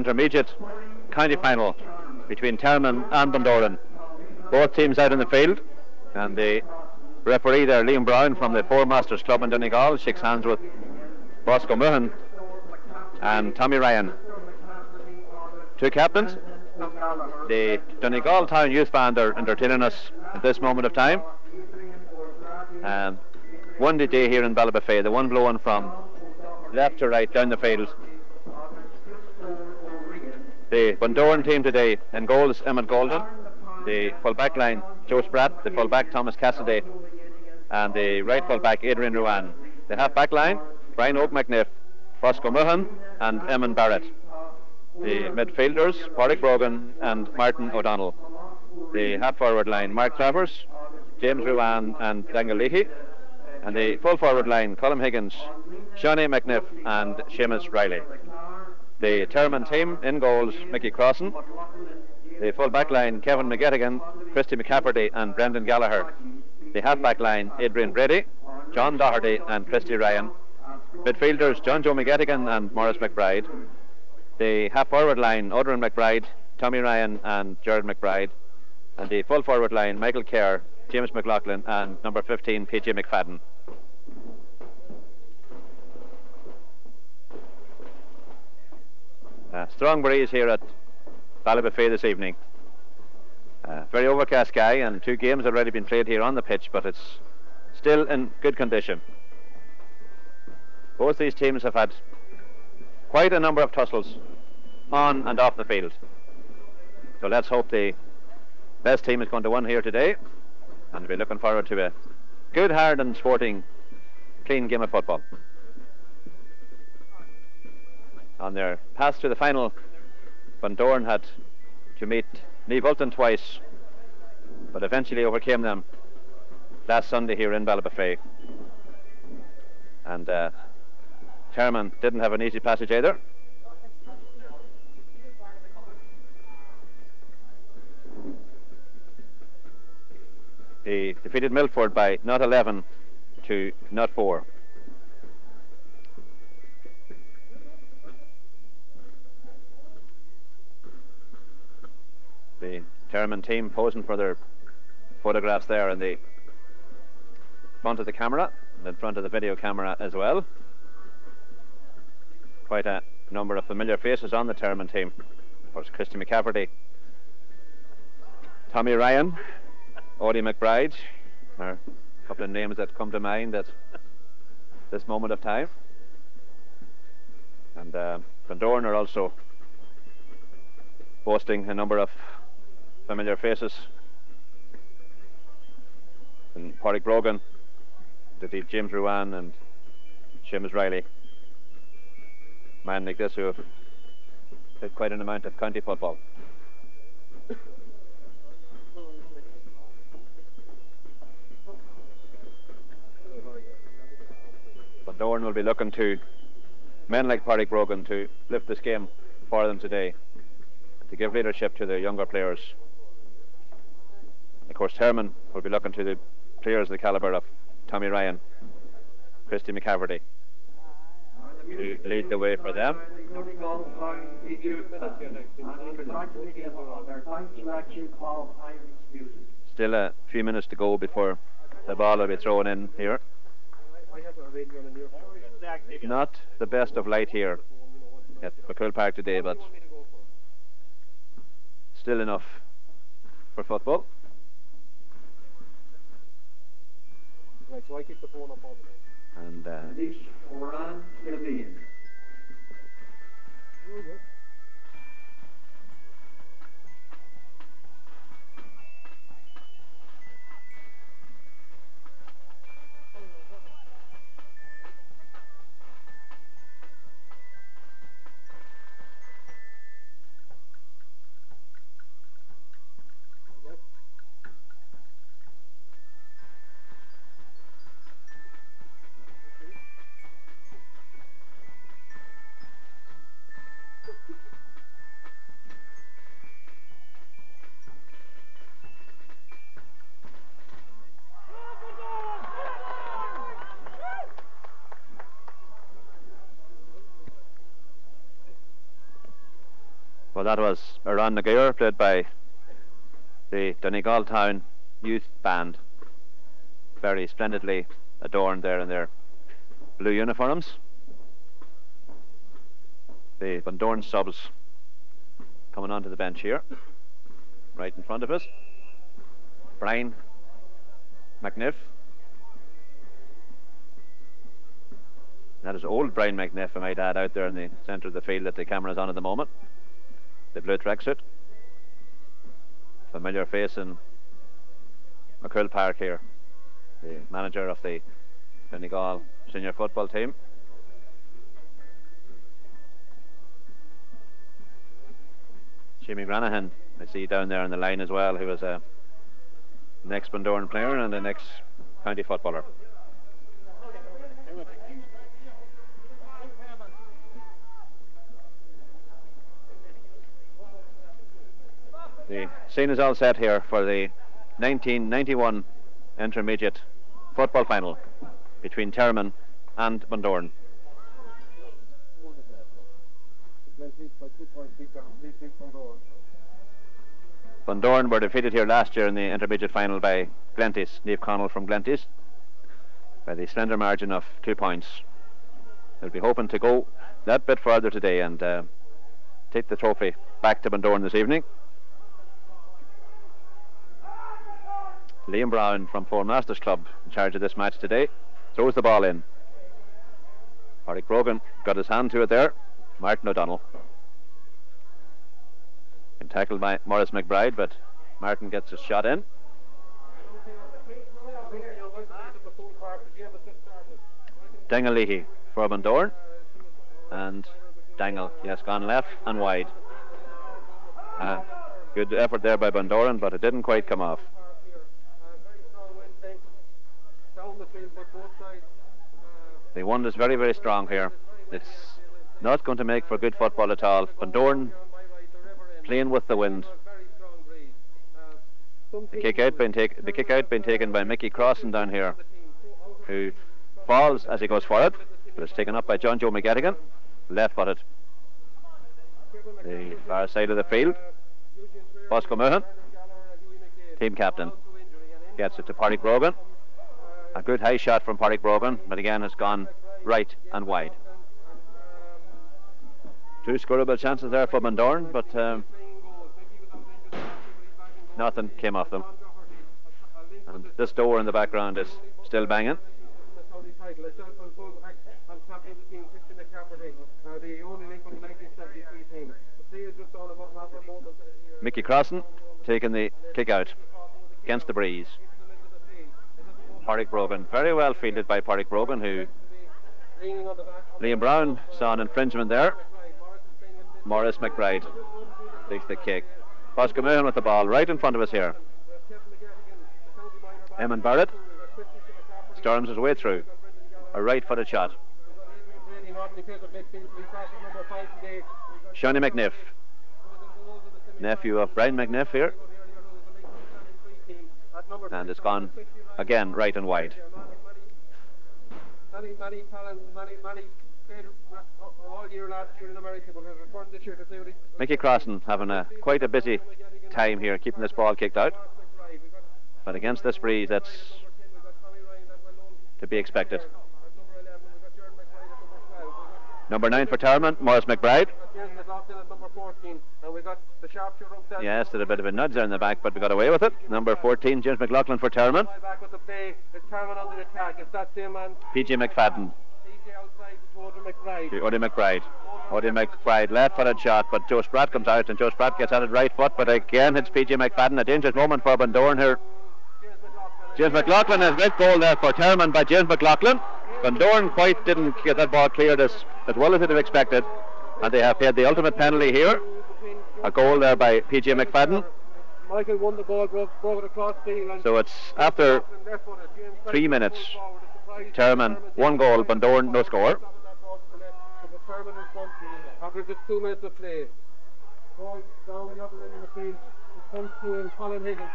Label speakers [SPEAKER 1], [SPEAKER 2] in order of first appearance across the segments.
[SPEAKER 1] intermediate county final between Termon and Bundoran. Both teams out in the field, and the referee there, Liam Brown from the Four Masters Club in Donegal, shakes hands with Bosco Muhan and Tommy Ryan. Two captains. The Donegal Town Youth Band are entertaining us at this moment of time. Um, one day here in Ballybofey, the one blowing from left to right down the field. The Bundoran team today in goal is Emmett Golden. The full back line, Joe Spratt. The full back, Thomas Cassidy. And the right full back, Adrian Ruan. The half back line, Brian Óg McEniff, Bosco Muhan, and Eamon Barrett. The midfielders, Pádraig Brogan and Martin O'Donnell. The half forward line, Mark Travers, James Ruan, and Daniel Leahy. And the full forward line, Colin Higgins, Shawnee McEniff, and Seamus Riley. The Termon team in goals, Mickey Crossan. The full back line, Kevin McGettigan, Christy McCafferty, and Brendan Gallagher. The half back line, Adrian Brady, John Doherty, and Christy Ryan. Midfielders, John Joe McGettigan and Morris McBride. The half forward line, Odrin McBride, Tommy Ryan, and Jared McBride. And the full forward line, Michael Kerr, James McLaughlin, and number 15, PJ McFadden. Uh, strong breeze here at Ballybofey this evening. Uh, very overcast sky, and two games have already been played here on the pitch, but it's still in good condition. Both these teams have had quite a number of tussles on and off the field. So let's hope the best team is going to win here today, and we're looking forward to a good, hard, and sporting, clean game of football. On their path to the final, Bundoran had to meet Lee Vulton twice, but eventually overcame them last Sunday here in Ballybofey. And uh, Termon didn't have an easy passage either. He defeated Milford by not 11 to not 4. The Termon team posing for their photographs there in the front of the camera and in front of the video camera as well. Quite a number of familiar faces on the Termon team. Of course, Christy McCafferty, Tommy Ryan, Odie McBride are a couple of names that come to mind at this moment of time. And uh, Bundoran are also boasting a number of familiar faces. And Pádraig Brogan defeat James Ruane and Seamus Riley. Man like this who have played quite an amount of county football. Bundoran will be looking to men like Pádraig Brogan to lift this game for them today, to give leadership to the younger players. Of course, Termon will be looking to the players of the calibre of Tommy Ryan, Christy McCafferty, to lead the way for them. Still a few minutes to go before the ball will be thrown in here. Not the best of light here at McCool Park today, but still enough for football.
[SPEAKER 2] Right, so I keep the phone up all the time.
[SPEAKER 1] And uh, well, that was Amhrán na bhFiann, played by the Donegal Town Youth Band. Very splendidly adorned there in their blue uniforms. The Bundoran subs coming onto the bench here, right in front of us. Brian McEniff. That is old Brian McEniff, I might add, out there in the centre of the field that the camera's on at the moment. The blue tracksuit. Familiar face in McCool Park here. The manager of the Donegal senior football team. Jimmy Granahan, I see down there on the line as well, who was a an ex-Bundoran player and an ex-county footballer. The scene is all set here for the 1991 intermediate football final between Termon and Bundoran. Bundoran were defeated here last year in the intermediate final by Glenties, Naomh Conaill from Glenties, by the slender margin of two points. They'll be hoping to go that bit further today and uh, take the trophy back to Bundoran this evening. Liam Brown from Four Masters Club in charge of this match today. Throws the ball in. Pádraig Brogan got his hand to it there. Martin O'Donnell. And tackled by Morris McBride, but Martin gets his shot in. Leahy for Bundoran. And Dangle, yes, gone left and wide. Uh, good effort there by Bundoran, but it didn't quite come off. The wind is very, very strong here. It's not going to make for good football at all. Bundoran playing with the wind. The kick out being take, the kick out being taken by Mickey Crossan down here, who falls as he goes for it, but it's taken up by John Joe McGettigan, left footed. The far side of the field. Bosco Mohan, team captain, gets it to Pádraig Brogan. A good high shot from Pádraig Brogan, but again has gone right and wide. Two scoreable chances there for Bundoran, but um, nothing came off them. And this door in the background is still banging. Mickey Crossan taking the kick out against the breeze. Pádraig Brogan. Very well fielded by Pádraig Brogan, who. Liam Brown saw an infringement there. Morris McBride takes the kick. Bosco Mahon with the ball right in front of us here. Eamon Barrett storms his way through. A right footed shot. Shawnee McEniff, nephew of Brian McEniff here, and it's gone again right and wide.
[SPEAKER 2] Many, many talents, many, many all year last year in America, but have returned this year to play.
[SPEAKER 1] Mickey Crossan having a quite a busy time here, keeping this ball kicked out. But against this breeze, that's to be expected. Number nine for Termon, Morris McBride.
[SPEAKER 2] James McLaughlin at number 14, and we got the sharpshooter himself.
[SPEAKER 1] Yes, did a bit of a nudge there in the back, but we got away with it. Number 14, James McLaughlin for Termon.
[SPEAKER 2] Back with the play, it's Termon on the attack. It's that same man,
[SPEAKER 1] PJ McFadden,
[SPEAKER 2] DJ outside, McBride.
[SPEAKER 1] Odie McBride. Odie McBride, left footed shot, but Joe Spratt comes out, and Joe Spratt gets at it right foot, but again hits PJ McFadden. A dangerous moment for Bundoran here. James McLaughlin has a great goal there for Termon by James McLaughlin. Bundoran quite didn't get that ball cleared as, as well as they'd have expected, and they have paid the ultimate penalty here. A goal there by PJ McFadden.
[SPEAKER 2] Michael won the ball, broke, broke it across field. And
[SPEAKER 1] So it's after
[SPEAKER 2] left footed. James
[SPEAKER 1] three minutes,
[SPEAKER 2] goes forward. It's a surprise.
[SPEAKER 1] Termon one goal, Bundoran no score.
[SPEAKER 2] Termon in front. After just two minutes of play. Ball down the other end of the field. It comes to Colin Higgins.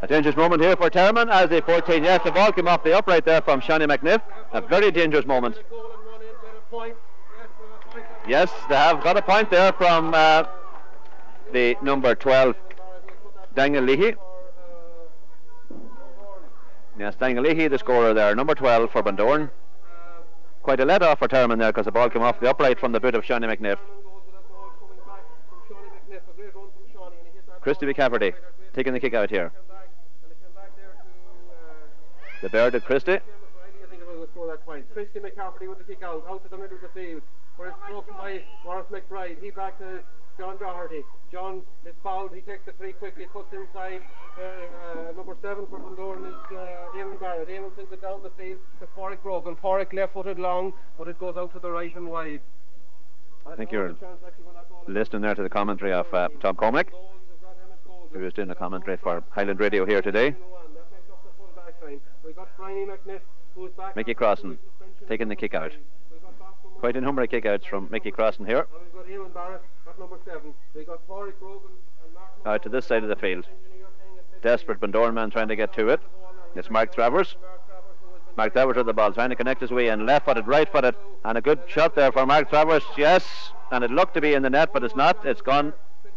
[SPEAKER 1] A dangerous moment here for Termon as the 14. Yes, the ball came off the upright there from Shawnee McEniff. A very dangerous moment.
[SPEAKER 2] Goal and one in, get a point. Yes, we have a point.
[SPEAKER 1] Yes, they have got a point there from uh, the number 12, Daniel Leahy. Yes, Daniel Leahy, the scorer there, number 12 for Bundoran. Quite a let off for Termon there because the ball came off the upright from the boot of Shawnee
[SPEAKER 2] McEniff.
[SPEAKER 1] Christy. McCafferty taking the kick out here. The bear did Christy.
[SPEAKER 2] Christy McCafferty with the kick out, out to the middle of the field, where it's broken by Morris McBride. He back to John Doherty. John is fouled. He takes the free quickly, puts inside. Uh, uh, number seven for Bundoran is uh, Eamon Barrett. Eamon sends it down the field to Pádraig Brogan. Pádraig left footed long, but it goes out to the right and wide.
[SPEAKER 1] I think you're listening there to the commentary of uh, Tom Cormack, who is doing the commentary for Highland Radio here today.
[SPEAKER 2] We got Bryony McEniff, who's back
[SPEAKER 1] Mickey Crossan taking the kick out.
[SPEAKER 2] We got Bosco
[SPEAKER 1] Quite a number of kick outs from Mickey Crossan here.
[SPEAKER 2] Seven. Mark
[SPEAKER 1] to this side of the field. Desperate Bundoran man trying to get to it. It's Mark Travers. Mark Travers with the ball, trying to connect his way in. Left footed, right footed, and a good shot there for Mark Travers. Yes, and it looked to be in the net, but it's not. It's gone.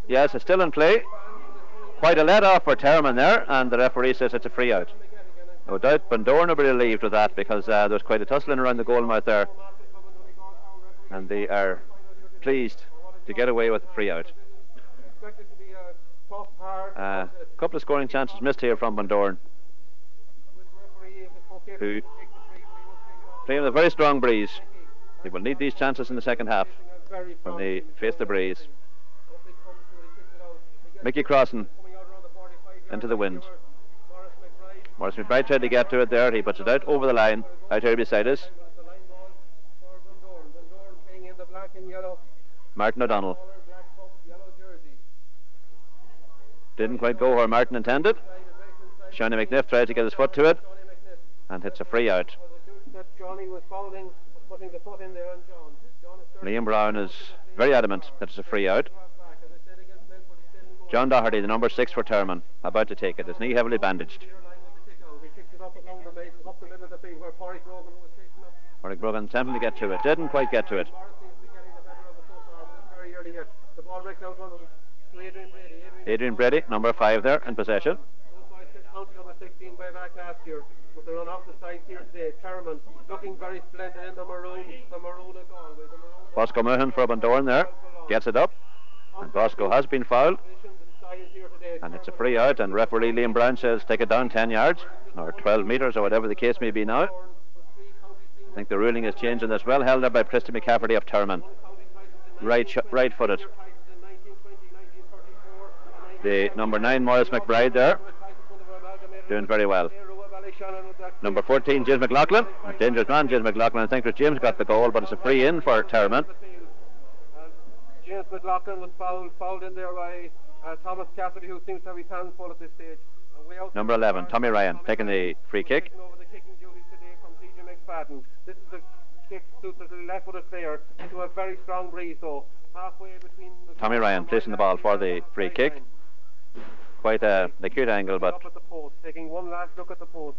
[SPEAKER 1] Yes, it's still in play. Quite a let off for Termon there, and the referee says it's a free out. No doubt Bundoran will be relieved with that because uh, there was quite a tussling around the goal mouth there, and they are pleased to get away with the free out.
[SPEAKER 2] expected uh, to be a
[SPEAKER 1] A couple of scoring chances missed here from Bundoran,
[SPEAKER 2] with referee if it's okay for
[SPEAKER 1] who
[SPEAKER 2] him to take the free, but he won't take it off.
[SPEAKER 1] playing with a very strong breeze. They will need these chances in the second half when they face the breeze.
[SPEAKER 2] Hopefully comes to it, he kicks it out. He gets
[SPEAKER 1] Mickey Crossan
[SPEAKER 2] coming out around the 45 yard
[SPEAKER 1] into the wind.
[SPEAKER 2] here. Morris McBride.
[SPEAKER 1] Morris McBride tried to get to it there. He puts it out over the line, out here beside us.
[SPEAKER 2] And it's a line ball for Bundoran. Bundoran playing in the black and yellow
[SPEAKER 1] Martin O'Donnell didn't quite go where Martin intended. Shawnee McEniff tried to get his foot to it and hits a free out. Liam Brown is very adamant that it's a free out. John Doherty, the number six for Termon, about to take it. His knee heavily bandaged.
[SPEAKER 2] Pádraig Brogan
[SPEAKER 1] attempting to get to it. Didn't quite get to it.
[SPEAKER 2] Morris seems to be getting the better of it so far, but it's very early yet. The ball breaks out on Adrian Brady.
[SPEAKER 1] Adrian Brady, number five there in possession.
[SPEAKER 2] Those boys took county number 16 way back last year, but they're on opposite sides here today. Termon looking very splendid in the maroon, the maroon of Galway. The maroon
[SPEAKER 1] Bosco Mahon for Bundoran there. Gets it up. And Bosco has been fouled.
[SPEAKER 2] and size here today.
[SPEAKER 1] And it's a free out. And referee Liam Brown says take it down 10 yards or 12 metres or whatever the case may be now. I think the ruling is changed and it's well held up by Preston McCafferty of Termon. Right, right footed. The number nine Morris McBride there doing very well. Number 14, James McLaughlin. Dangerous man, James McLaughlin. I think that James got the goal, but it's a free in for Termon.
[SPEAKER 2] James McLaughlin was fouled, fouled in there by uh, Thomas Cassidy, who seems to have his hands full at this stage.
[SPEAKER 1] Number 11, Tommy Ryan, taking the free kick.
[SPEAKER 2] Over the kicking duties today from TJ McFadden. This is a to the left footed player into a very strong breeze, though. Halfway between
[SPEAKER 1] Tommy Ryan placing the ball for the free kick. Quite a acute angle, but
[SPEAKER 2] up at the post, taking one last look at the post.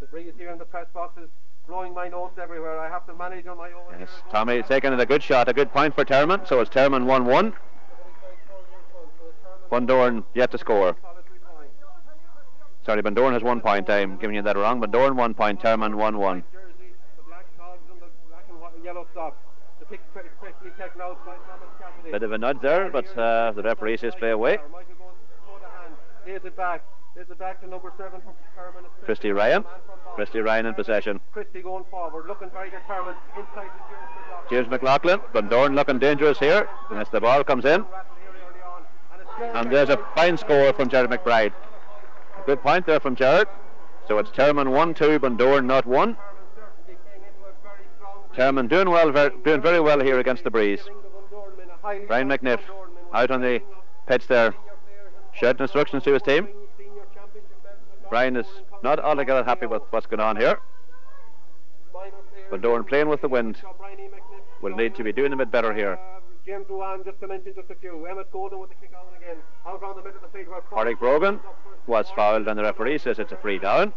[SPEAKER 2] The breeze here in the press box is blowing my nose everywhere. I have to manage on my own.
[SPEAKER 1] yes, Tommy taking it a good shot, a good point for Termon. So it's Termon 1 1. Bundoran yet to score. Sorry, Bundoran has one point. I'm giving you that wrong. Bundoran one point, Termon 1
[SPEAKER 2] Thomas Cassidy.
[SPEAKER 1] Bit of a nudge there, but uh, the referee says play away.
[SPEAKER 2] Michael goes throw the hand. Here's it back. Here's it back to number seven from Termon.
[SPEAKER 1] Christy Ryan.
[SPEAKER 2] Man from Boston.
[SPEAKER 1] Christy Ryan in possession.
[SPEAKER 2] Christy going forward, looking very determined inside the James
[SPEAKER 1] James McLaughlin. Bundoran looking dangerous here. As the ball comes in.
[SPEAKER 2] Rattle here early on. And, it's James
[SPEAKER 1] And there's a fine score from Jared McBride. A good point there from Jared. So it's Termon 1 2, Bundoran not 1.
[SPEAKER 2] Strong
[SPEAKER 1] doing well, ver- doing very well here against the breeze. Brian
[SPEAKER 2] McEniff
[SPEAKER 1] out on the pitch there, shouting instructions to his team. Brian is not altogether happy with what's going on here.
[SPEAKER 2] players.
[SPEAKER 1] Bundoran playing with the wind. Will need to be doing a bit better here.
[SPEAKER 2] James Ruan, just to mention just a few. Emmett with the kick again. Out the middle of the field.
[SPEAKER 1] Brogan was fouled and the referee says it's a free down.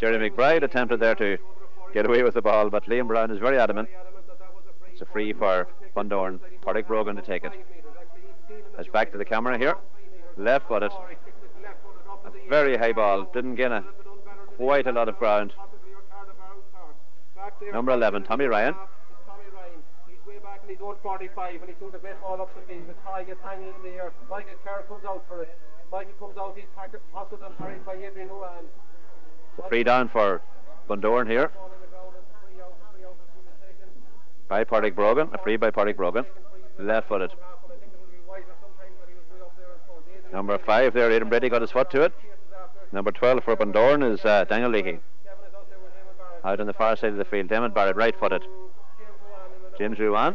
[SPEAKER 1] Jerry McBride attempted there to get away with the ball, but Liam Brown is very adamant. It's a free for Bundoran. Pádraig Brogan to take it. It's back to the camera here. Left footed. A very high ball. Didn't gain a, quite a lot of ground. Number 11,
[SPEAKER 2] Tommy Ryan. He's way back in his own 45 and he threw the great ball up the field. The tie gets hanging in the air. Michael Kerr comes out for it. Michael comes out. He's hustled and parried by Adrian Ruan.
[SPEAKER 1] Free down for Bundoran here
[SPEAKER 2] Ball on the ground. It's a free out. A free out that's been taken.
[SPEAKER 1] By Pádraig Brogan. A free by Pádraig Brogan. Left footed. Number 5 there, Aidan Brady got his foot to it. Number 12 for Bundoran is uh, Daniel Leahy.
[SPEAKER 2] Out
[SPEAKER 1] on the far side of the field. Damon Barrett right footed.
[SPEAKER 2] James Ruan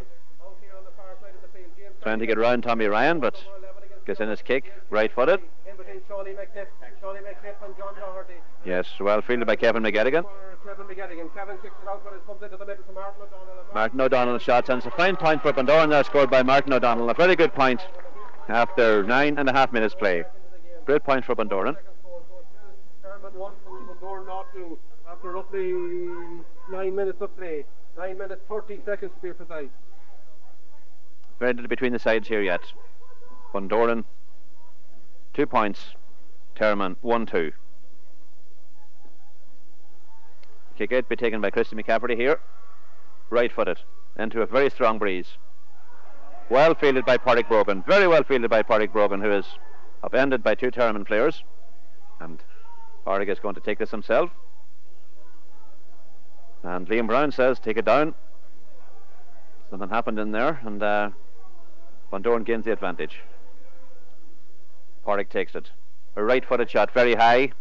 [SPEAKER 1] trying to get round Tommy Ryan, but gets in his kick. Right footed.
[SPEAKER 2] in between Shawnee McEniff, Shawnee McEniff and John Doherty.
[SPEAKER 1] Yes, well fielded by Kevin McGettigan.
[SPEAKER 2] Kevin McGettigan. Kevin kicks it out, but it comes into the middle for Martin O'Donnell.
[SPEAKER 1] Martin O'Donnell shots, and it's a fine point for Bundoran there, uh, scored by Martin O'Donnell. A very good point after nine and a half minutes play. Great point for Bundoran.
[SPEAKER 2] Second score goes to Termon one from the door after roughly nine minutes of play. Nine minutes thirty seconds to be precise.
[SPEAKER 1] Very little between the sides here yet. Bundoran, two points. Termon, one two. Kick out be taken by Christy McCafferty here. Right footed into a very strong breeze. Well fielded by Pádraig Brogan. Very well fielded by Pádraig Brogan, who is upended by two Termon players. And Pádraig is going to take this himself. And Liam Brown says, take it down. Something happened in there, and uh, Bundoran gains the advantage. Partick takes it. A right footed shot, very high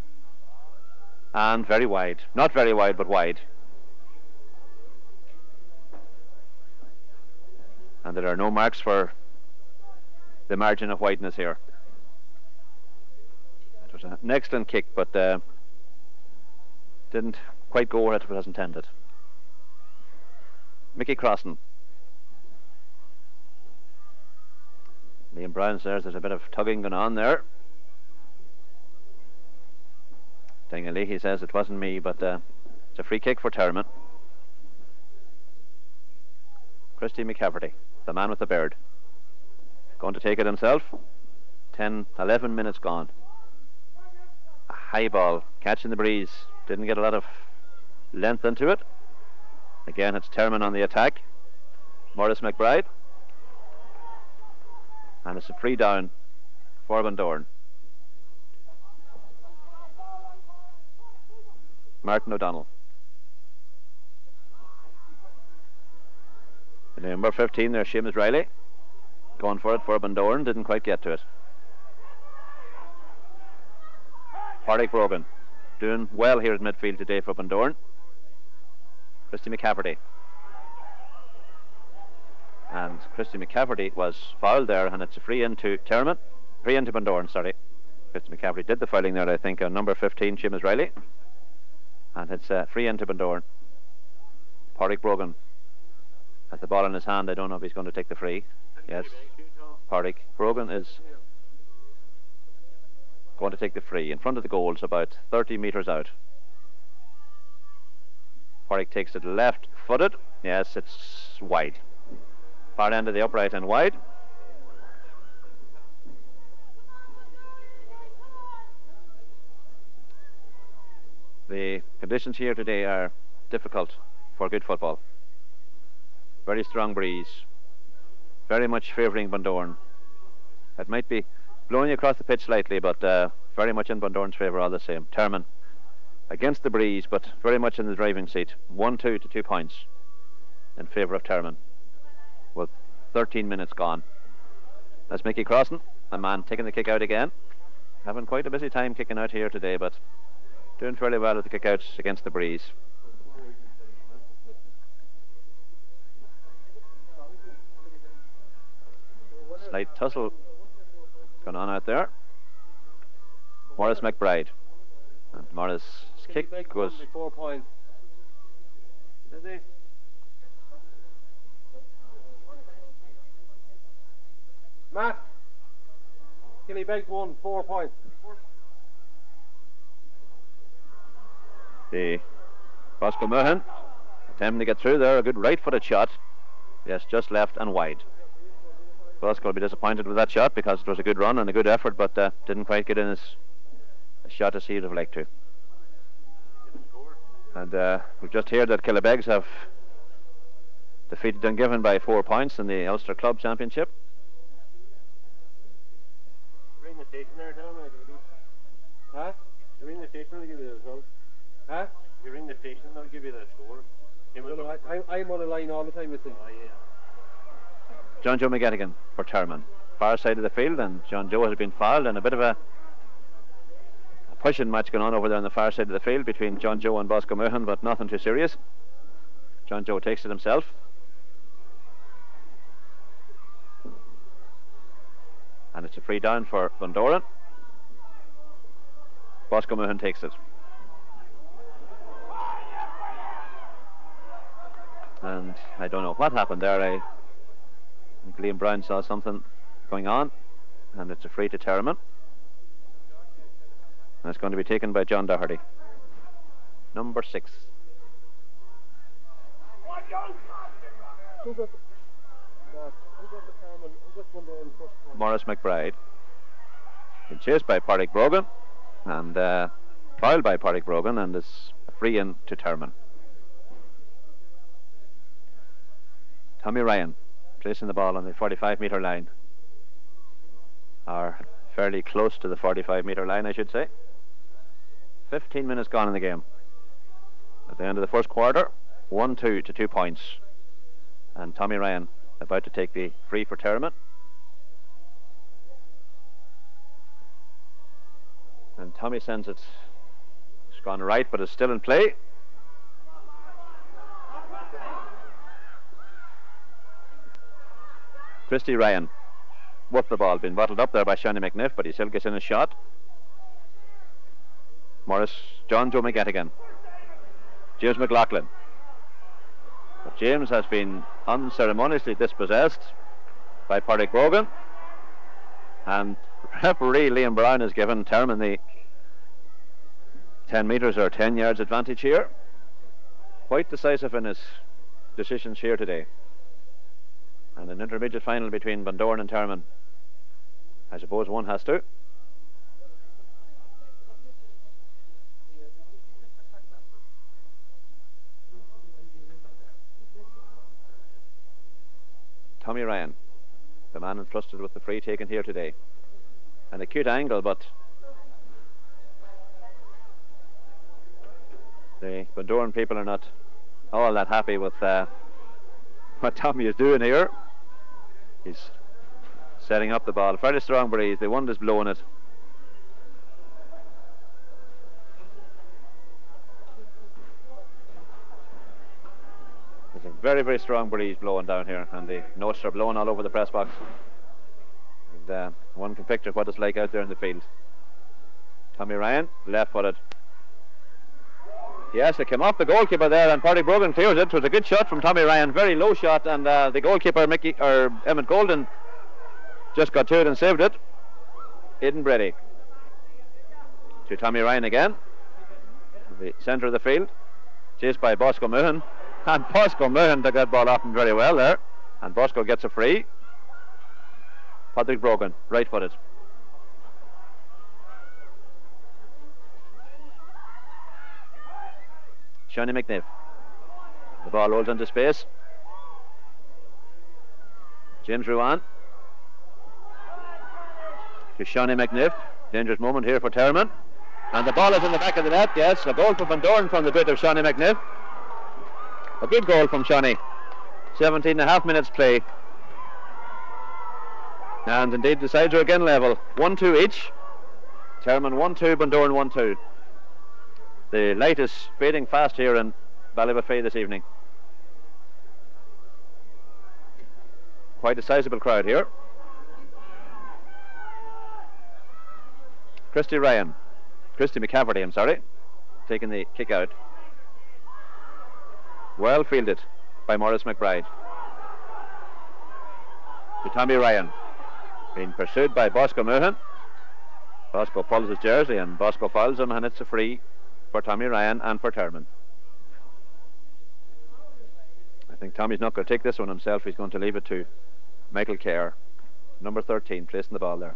[SPEAKER 1] and very wide. Not very wide, but wide. And there are no marks for the margin of wideness here. It was an excellent kick, but uh, didn't quite go where it was intended. Mickey Crossan. Liam Brown says there's a bit of tugging going on there. Leahy says it wasn't me, but uh, it's a free kick for Termon. Christy McCafferty, the man with the beard, going to take it himself. 10, 11 minutes gone. A high ball, catching the breeze. Didn't get a lot of length into it. Again, it's Termon on the attack. Morris McBride. And it's a free down for Bundoran. Martin O'Donnell. Number 15 there, Seamus Riley. Going for it for Bundoran, didn't quite get to it. Pádraig Brogan. doing well here at midfield today for Bundoran. Christy McCafferty. And Christy McCafferty was fouled there, and it's a free into Termon. Free into Bundoran, sorry. Christy McCafferty did the fouling there, I think, on number 15, Seamus Riley. And it's uh, a free into Bundoran. Pádraig Brogan has the ball in his hand. I don't know if he's going to take the free. Yes. Pádraig Brogan is going to take the free in front of the goals about 30 metres out. Pádraig takes it left footed. Yes, it's wide. Far end of the upright and wide. The conditions here today are difficult for good football. Very strong breeze. Very much favouring Bundoran. It might be blowing across the pitch slightly, but uh, very much in Bundoran's favour all the same. Termon against the breeze, but very much in the driving seat. 1 2 to 2 points in favour of Termon with 13 minutes gone. That's Mickey Crossan, a man taking the kick out again. Having quite a busy time kicking out here today, but doing fairly well with the kickouts against the breeze. Slight tussle going on out there. Morris McBride. And Morris' kick goes.
[SPEAKER 2] Four points. Is he? Matt. Killybegs won four points.
[SPEAKER 1] The Bosco Mohan attempting to get through there. A good right footed shot. Yes, just left and wide. Bosco will be disappointed with that shot because it was a good run and a good effort, but uh, didn't quite get in his shot as he'd have liked to. And uh, we've just heard that Killybegs have defeated Dungiven by four points in the Ulster Club Championship.
[SPEAKER 2] Ring the station there, Tom. Huh? Ring the station, they'll give you the result. Huh? You ring the station, they'll give you the score. No, no, I, I, I'm on the line all the time with them. Oh, yeah.
[SPEAKER 1] John Joe McGettigan for Termon. Far side of the field, and John Joe has been fouled, and a bit of a, a pushing match going on over there on the far side of the field between John Joe and Bosco Mohan, but nothing too serious. John Joe takes it himself. And it's a free down for Bundoran. Bosco Mohan takes it. And I don't know what happened there. I think Liam Brown saw something going on, and it's a free to Termon. And it's going to be taken by John Doherty. Number six. Morris McBride. Been chased by Pádraig Brogan and uh, by Pádraig Brogan and is free in to Tommy Ryan placing the ball on the 45 metre line. Or fairly close to the 45 metre line, I should say. 15 minutes gone in the game. At the end of the first quarter, 1 2 to 2 points. And Tommy Ryan about to take the free for Termon. And Tommy sends it. It's gone right, but it's still in play. Christy Ryan with the ball, being bottled up there by Shani McEniff, but he still gets in a shot. Morris, John Joe McGettigan, James McLaughlin. But James has been unceremoniously dispossessed by Pádraig Brogan, and referee Liam Brown has given Termon the 10 metres or 10 yards advantage here. Quite decisive in his decisions here today. And an intermediate final between Bundoran and Termon. I suppose one has to. Tommy Ryan, the man entrusted with the free taken here today. An acute angle, but the Bundoran people are not all that happy with uh, what Tommy is doing here. He's setting up the ball. Fairly strong breeze. The wind is blowing it. There's a very, very strong breeze blowing down here, and the notes are blowing all over the press box. And, uh, one can picture what it's like out there in the field. Tommy Ryan, left footed. Yes, it came off the goalkeeper there, and Paddy Brogan clears it. It was a good shot from Tommy Ryan, very low shot, and uh, the goalkeeper, Mickey or Emmett Golden, just got to it and saved it. Aidan Brady to Tommy Ryan again, the centre of the field, chased by Bosco Mohan, and Bosco Mohan took that ball off him very well there, and Bosco gets a free. Patrick Brogan, right footed. Shawnee McEniff. The ball rolls into space. James Ruan. To Shawnee McEniff. Dangerous moment here for Termon. And the ball is in the back of the net, yes. A goal for Bundoran from the bit of Shawnee McNiff. A good goal from Shawnee. 17 and a half minutes play. And indeed the sides are again level. 1-2 each. Termon 1-2, Bundoran 1-2. The light is fading fast here in Ballybofey this evening. Quite a sizable crowd here. Christy Ryan, Christy McCafferty, I'm sorry, taking the kick out. Well fielded by Morris McBride. To Tommy Ryan, being pursued by Bosco Mohan. Bosco pulls his jersey and Bosco follows him, and it's a free for Tommy Ryan and for Termon. I think Tommy's not going to take this one himself. He's going to leave it to Michael Kerr, number 13, placing the ball there.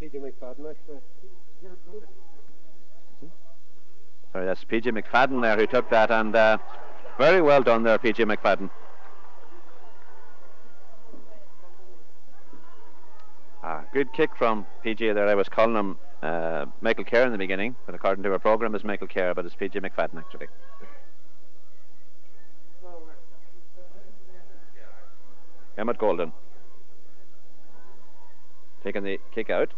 [SPEAKER 2] PJ McFadden, actually.
[SPEAKER 1] Sorry, that's PJ McFadden there who took that, and uh, very well done there, PJ McFadden. Ah, good kick from PJ there. I was calling him uh, Michael Kerr in the beginning, but according to our program, it's Michael Kerr, but it's PJ McFadden actually. Emmett Golden taking the kick out.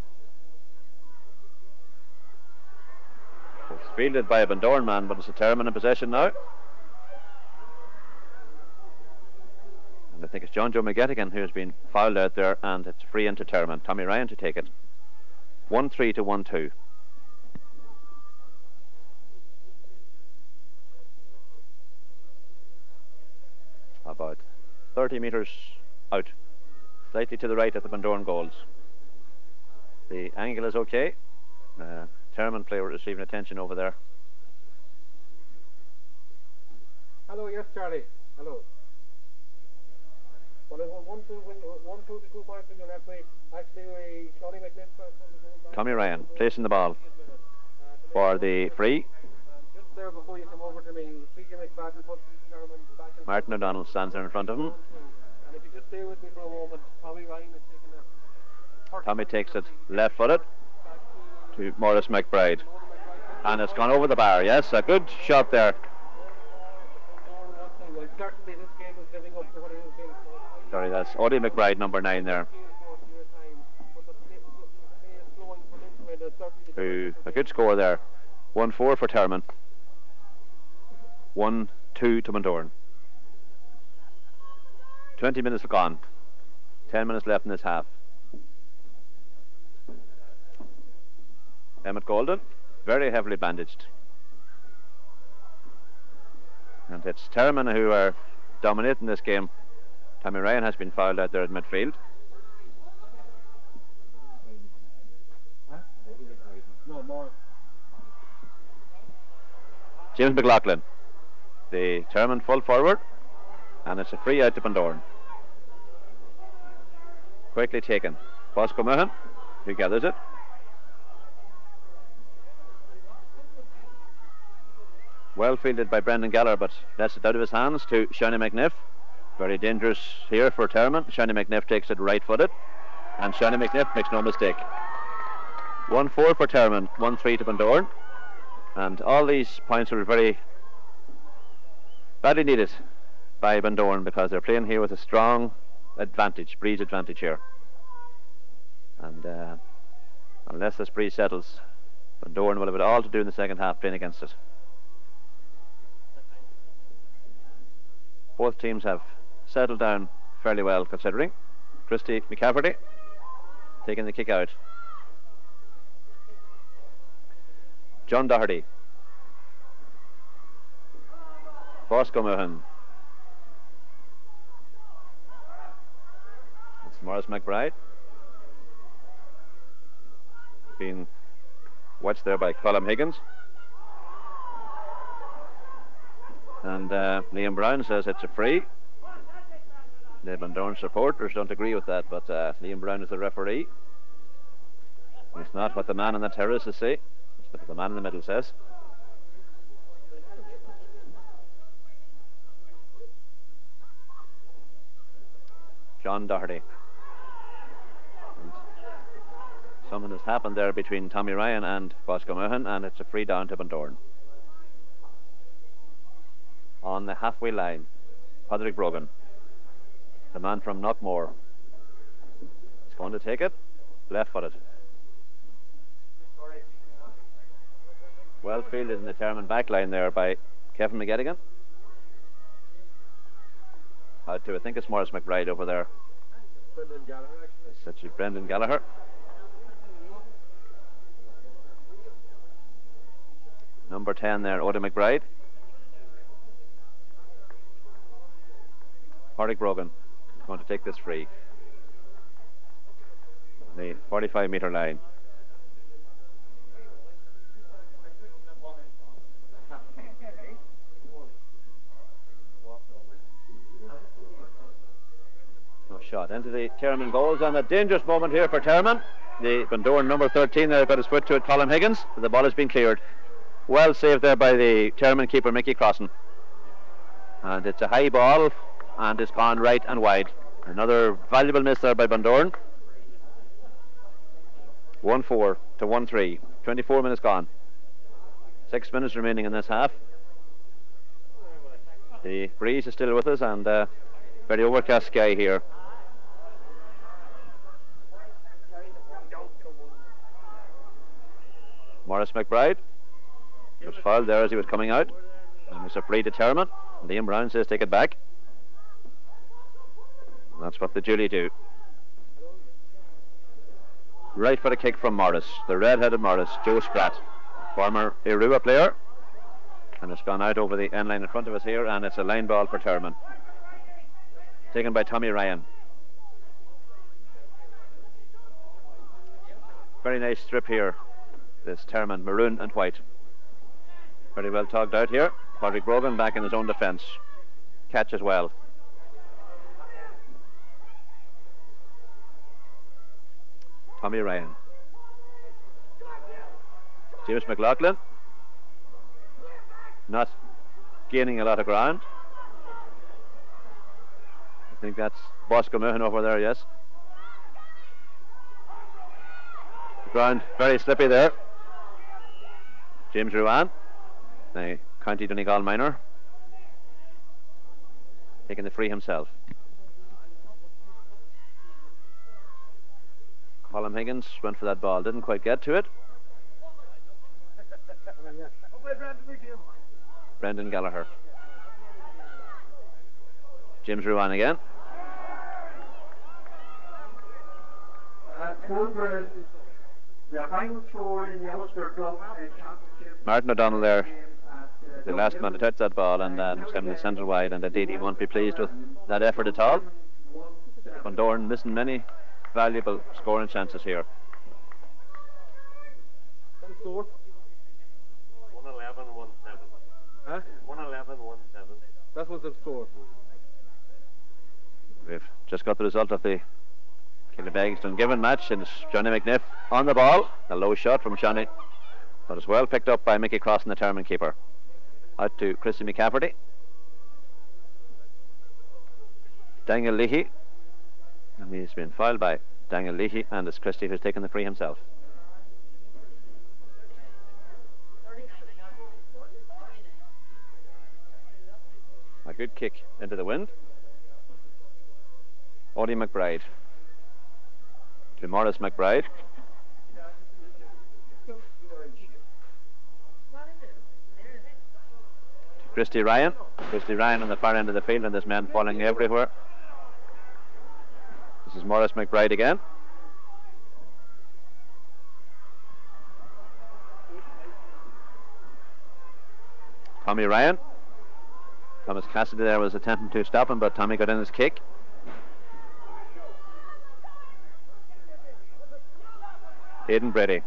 [SPEAKER 1] It's fielded by a Bundoran man, but it's a Termon in possession now. I think it's John Joe McGettigan who's been fouled out there, and it's free into. Tommy Ryan to take it. 1 3 to 1 2. About 30 metres out, slightly to the right of the Bundoran goals. The angle is okay. Uh, Termon player receiving attention over there.
[SPEAKER 2] Hello, yes, Charlie. Hello.
[SPEAKER 1] Tommy Ryan placing the ball uh, for the free.
[SPEAKER 2] Uh, just there before you come over to me, PJ McFadden put Termon back in.
[SPEAKER 1] Martin O'Donnell stands there in front of him. Hmm.
[SPEAKER 2] And if you just stay with me for a moment, Tommy Ryan is taking a.
[SPEAKER 1] Tommy takes it left footed to Morris McBride. And it's gone over the bar, yes. A good shot there.
[SPEAKER 2] Well, certainly this game is living up to what it has been. for
[SPEAKER 1] Sorry, that's Odie McBride, number nine there. Who, a good score there. 1 4 for Termon. 1 2 to Bundoran. 20 minutes gone. 10 minutes left in this half. Emmett Golden, very heavily bandaged. And it's Termon who are dominating this game. Tommy Ryan has been fouled out there at midfield. James McLaughlin, the Termon full forward, and it's a free out to Bundoran. Quickly taken. Bosco Mohan, who gathers it. Well fielded by Brendan Geller, but that's it out of his hands to Shawnee McEniff. Very dangerous here for Termon. Shawnee McEniff takes it right footed, and Shawnee McEniff makes no mistake. 1 4 for Termon, 1 3 to Bundoran. And all these points were very badly needed by Bundoran because they're playing here with a strong advantage, breeze advantage here. And uh, unless this breeze settles, Bundoran will have it all to do in the second half playing against it. Both teams have settled down fairly well considering. Christy McCafferty taking the kick out. John Doherty. Bosco Mohan. It's Morris McBride. Being watched there by Colin Higgins. And uh, Liam Brown says it's a free. The Bundoran supporters don't agree with that, but uh, Liam Brown is the referee. It's not what the man on the terraces say, it's what the man in the middle says. John Doherty. And something has happened there between Tommy Ryan and Bosco Mohan, and it's a free down to Bundoran. On the halfway line, Patrick Brogan the man from Knockmore. He's going to take it, left footed. Well fielded in the Termon back line there by Kevin McGettigan. Out to, I think it's Morris McBride over there.
[SPEAKER 2] Brendan Gallagher,
[SPEAKER 1] Brendan Gallagher. Number 10 there, Oda McBride. Pádraig Brogan going to take this free. The 45 metre line. No shot into the Termon goals and a dangerous moment here for Termon. The Bundoran number 13 there got his foot to it, Colin Higgins. The ball has been cleared. Well saved there by the Termon keeper Mickey Crossan. And it's a high ball and it's gone right and wide. Another valuable miss there by Bundoran. 1 4 to 1 3. 24 minutes gone. Six minutes remaining in this half. The breeze is still with us and uh, very overcast sky here. Morris McBride was fouled there as he was coming out. And a free determined. Liam Brown says take it back. That's what the Julie do. Right for a kick from Morris, the red-headed Morris, Joe Spratt, former Irua player. And it's gone out over the end line in front of us here, and it's a line ball for Termon. Taken by Tommy Ryan. Very nice strip here. This Termon, maroon and white. Very well togged out here. Patrick Brogan back in his own defence. Catch as well. Tommy Ryan. James McLaughlin. Not gaining a lot of ground. I think that's Bosco Mohan over there, yes. The ground very slippy there. James Ruan, the County Donegal minor, taking the free himself. Colin Higgins went for that ball, didn't quite get to it. Brendan Gallagher. James Ruan again. Martin O'Donnell there, the last man to touch that ball, and uh, him the centre wide, and indeed he won't be pleased with that effort at all. Bundoran missing many valuable scoring chances here.
[SPEAKER 2] Score.
[SPEAKER 3] 111 17.
[SPEAKER 2] Huh?
[SPEAKER 3] 111 17.
[SPEAKER 2] That was the score.
[SPEAKER 1] We've just got the result of the Killybegs Dungiven match, and it's Johnny McEniff on the ball. A low shot from Johnny, but it's well picked up by Mickey Crossan the Termon keeper. Out to Christy McCafferty. Daniel Leahy and he's been fouled by Daniel Leahy and it's Christie who's taken the free himself. A good kick into the wind. Odie McBride. to Morris McBride. Christy Ryan. Christy Ryan on the far end of the field, and this man falling everywhere. This is Morris McBride again. Tommy Ryan. Thomas Cassidy there was attempting to stop him, but Tommy got in his kick. Aidan Brady.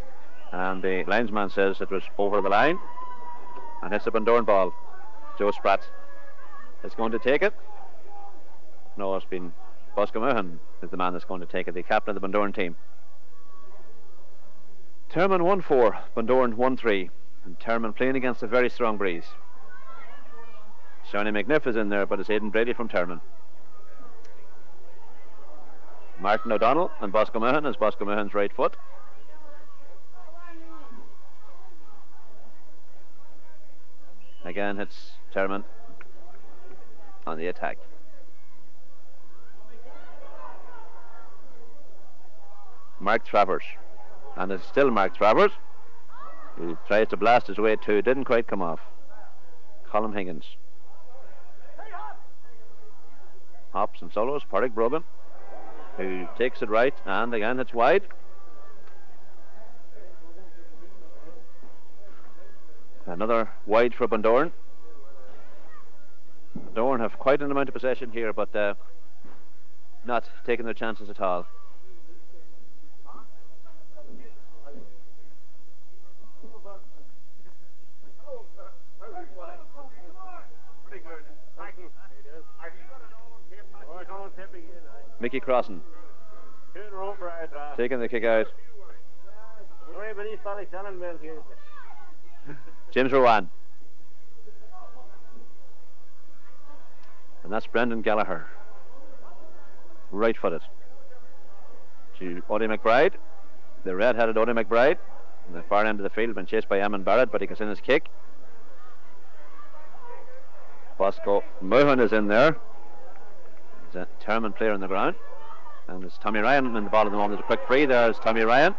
[SPEAKER 1] And the linesman says it was over the line. And it's a Bundoran ball. Joe Spratt is going to take it. No, it's been Boscamuhan is the man that's going to take it, the captain of the Bundoran team. Termon 1 4, Bundoran 1 3. And Termon playing against a very strong breeze. Shawnee McEniff is in there, but it's Aidan Brady from Termon. Martin O'Donnell and Bosco Boscamuhan is Bosco Boscamuhan's right foot. Again, it's Termon on the attack. Mark Travers. And it's still Mark Travers. He tries to blast his way to, didn't quite come off. Colin Higgins. Hops and solos, Pádraig Brogan, who takes it right, and again it's wide. Another wide for Bundoran. Bundoran have quite an amount of possession here, but uh, not taking their chances at all. Mickey Crossan taking the kick out. James Rowan. And that's Brendan Gallagher. Right footed. To Odie McBride. The red headed Odie McBride. On the far end of the field, been chased by Eamon Barrett, but he gets in his kick. Bosco Mohan is in there. A determined player on the ground. And it's Tommy Ryan in the ball at the moment. There's a quick free. There's Tommy Ryan.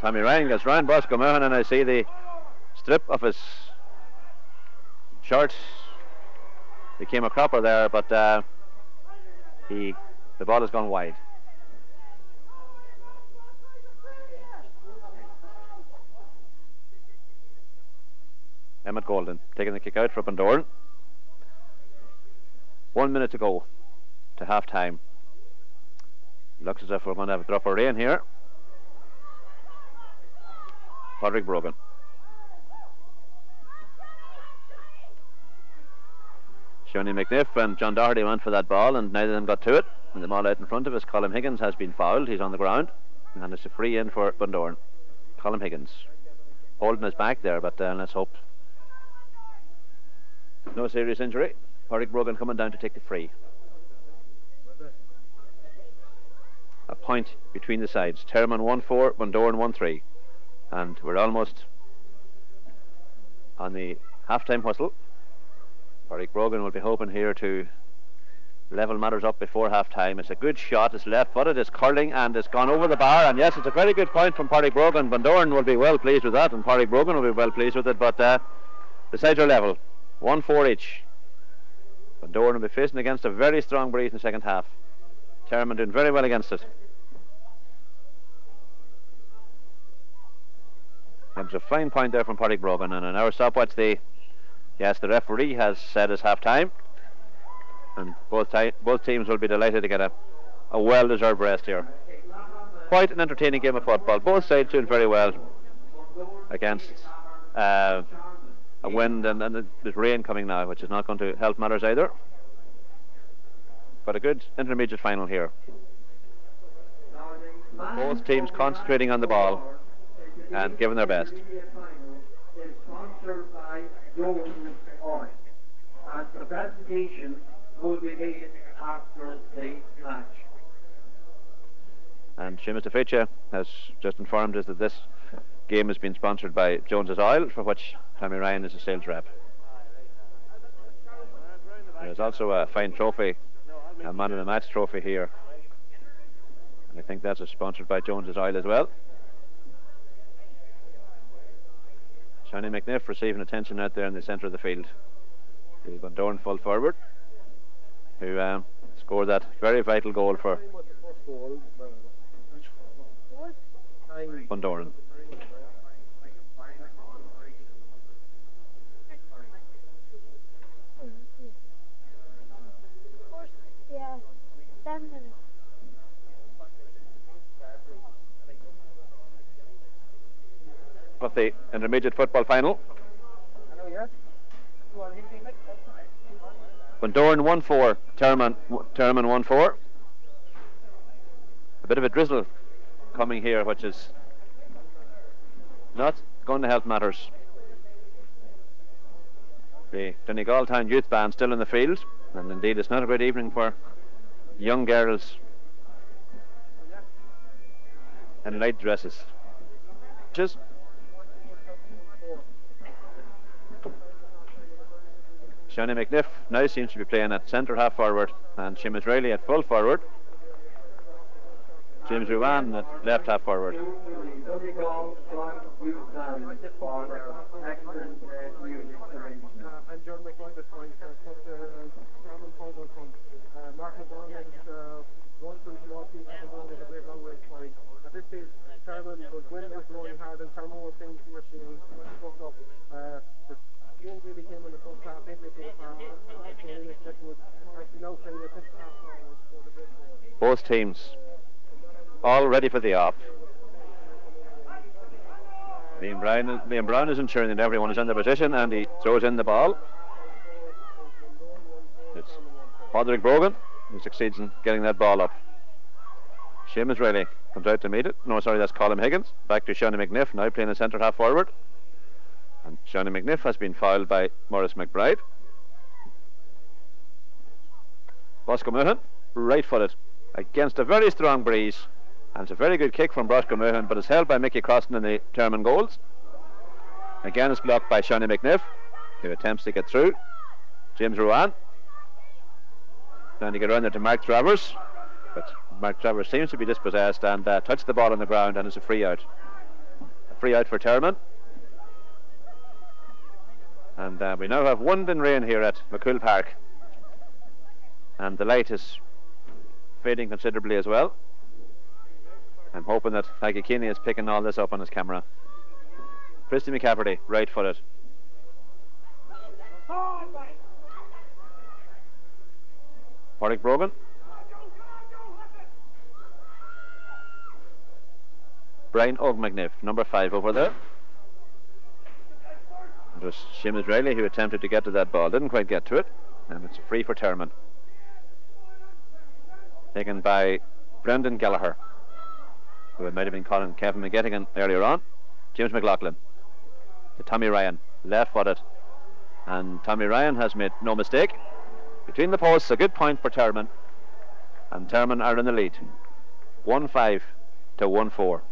[SPEAKER 1] Tommy Ryan gets round Bosco Mohan, and I see the strip of his shorts became a cropper there, but uh, he the ball has gone wide. Emmett Golden taking the kick out for Bundoran. One minute to go to half time. Looks as if we're going to have a drop of rain here. Patrick Brogan. Shawnee McEniff and John Doherty went for that ball and neither of them got to it. And the ball out in front of us, Colin Higgins has been fouled. He's on the ground. And it's a free in for Bundoran. Colin Higgins holding his back there, but uh, let's hope no serious injury. Patrick Brogan coming down to take the free. A point between the sides. Termon 1 4, Bundoran 1 3. And we're almost on the half time whistle. Patrick Brogan will be hoping here to level matters up before half time. It's a good shot, it's left footed, it's curling and it's gone over the bar. And yes, it's a very good point from Patrick Brogan. Bundoran will be well pleased with that, and Patrick Brogan will be well pleased with it. But uh, the sides are level. 1 4 each. Bundoran will be facing against a very strong breeze in the second half. Termon doing very well against it. It was a fine point there from Patrick Brogan, and an hour stopwatch. The yes, the referee has said it's half time, and both both teams will be delighted to get a, a well-deserved rest here. Quite an entertaining game of football. Both sides doing very well against uh, a wind and, and there's rain coming now, which is not going to help matters either. But a good intermediate final here. Both teams concentrating on the ball and giving their best.
[SPEAKER 4] And the presentation will be made after the match.
[SPEAKER 1] And Séamus De Faoite has just informed us that this game has been sponsored by Jones's Oil, for which Tommy Ryan is a sales rep. There's also a fine trophy, a man of the match trophy here. And I think that's sponsored by Jones's Oil as well. Shiny McEniff receiving attention out there in the centre of the field. The Bundoran full forward, who um, scored that very vital goal for
[SPEAKER 2] Time was the first goal. Time.
[SPEAKER 1] Bundoran.
[SPEAKER 5] Yeah, seven minutes.
[SPEAKER 1] Of the intermediate football final. Bundoran 1 4, Termon, Termon 1 4. A bit of a drizzle coming here, which is not going to help matters. The Donegal Town Youth Band still in the field, and indeed it's not a great evening for young girls in light dresses. Just Shawnee McEniff now seems to be playing at centre half forward and Seamus Riley at full forward. James Ruan at left half forward.
[SPEAKER 4] To the Donegal Strong Youth Band for their excellent uh, music arrangement.
[SPEAKER 2] Uh, and John McLeod is going to put the Norman Fogel from uh, Martin Burnley uh, once and for all teams at the moment a great long way flying. At this stage, Termon was winning was blowing hard and Termon was playing commercially and was fucked up. Uh, the game really came in the first half, they played the half, so in the second was actually now playing the fifth half now and scored a great goal.
[SPEAKER 1] Both teams all ready for the off. Liam Brown, Liam Brown is ensuring that everyone is in their position and he throws in the ball. It's Pádraig Brogan who succeeds in getting that ball up. Seamus Riley comes out to meet it. No, sorry, that's Colin Higgins. Back to Shawnee McEniff, now playing in centre half forward. And Shawnee McEniff has been fouled by Morris McBride. Bosco Muhan, right footed, against a very strong breeze. And it's a very good kick from Bosco Muhan, but it's held by Mickey Crossan in the Termon goals. Again, it's blocked by Shawnee McEniff, who attempts to get through. James Ruan. Trying to get around there to Mark Travers. But Mark Travers seems to be dispossessed and uh, touched the ball on the ground and it's a free out. A free out for Termon. And uh, we now have wind and rain here at McCool Park. And the light is fading considerably as well. I'm hoping that Keeney is picking all this up on his camera. Christy McCafferty, right footed. Pádraig Brogan. Brian Óg McEniff, number five over there. It was Riley who attempted to get to that ball, didn't quite get to it, and it's free for Termon. Taken by Brendan Gallagher, who might have been calling Kevin McGettigan earlier on. James McLaughlin to Tommy Ryan, left footed, and Tommy Ryan has made no mistake. Between the posts, a good point for Termon, and Termon are in the lead, one five to one four.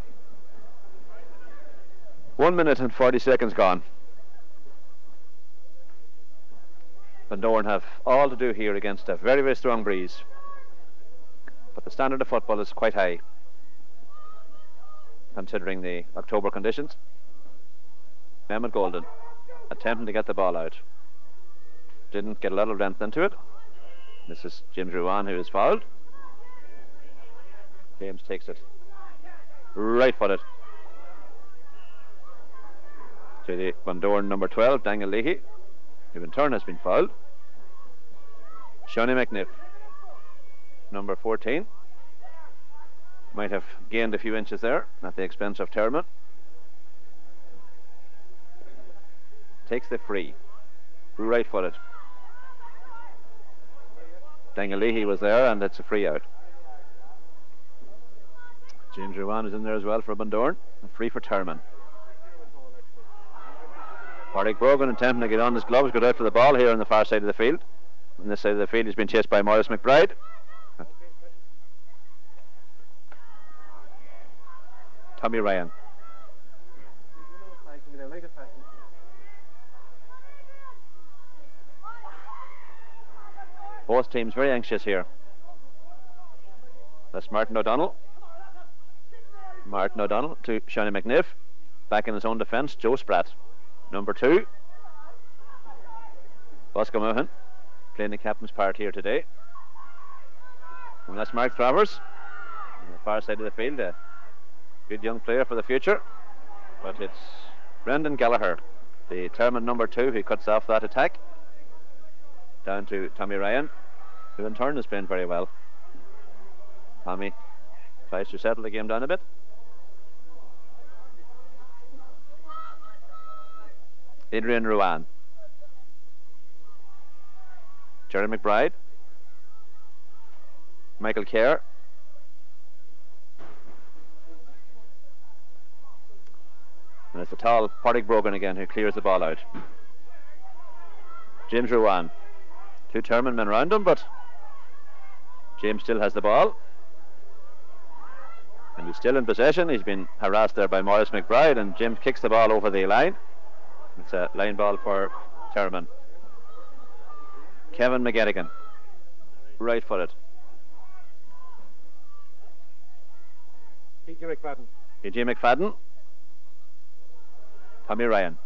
[SPEAKER 1] One minute and 40 seconds gone. Bundoran have all to do here against a very, very strong breeze. But the standard of football is quite high, considering the October conditions. Emmett Golden attempting to get the ball out. Didn't get a lot of length into it. This is James Ruan who is fouled. James takes it right footed to the Bundoran number 12, Daniel Leahy, who in turn has been fouled. Shawnee McEniff, number 14, might have gained a few inches there at the expense of Termon. Takes the free, right footed. Daniel Leahy was there, and it's a free out. James Ruan is in there as well for Bundoran, and free for Termon. Pádraig Brogan attempting to get on his gloves, got out for the ball here on the far side of the field. On this side of the field, he's been chased by Morris McBride. Tommy Ryan. Both teams very anxious here. That's Martin O'Donnell. Martin O'Donnell to Shawnee McEniff. Back in his own defence, Joe Spratt. Number two, Bosco Mohan, playing the captain's part here today. And that's Mark Travers on the far side of the field. A good young player for the future. But it's Brendan Gallagher, the determined number two, who cuts off that attack. Down to Tommy Ryan, who in turn is playing very well. Tommy tries to settle the game down a bit. Adrian Ruan. Jerry McBride. Michael Kerr. And it's the tall Pádraig Brogan again who clears the ball out. James Ruan. Two Termon men around him, but James still has the ball. And he's still in possession. He's been harassed there by Morris McBride, and James kicks the ball over the line. It's a line ball for Termon. Kevin McGettigan, right footed.
[SPEAKER 2] PJ McFadden.
[SPEAKER 1] PJ McFadden. Tommy Ryan.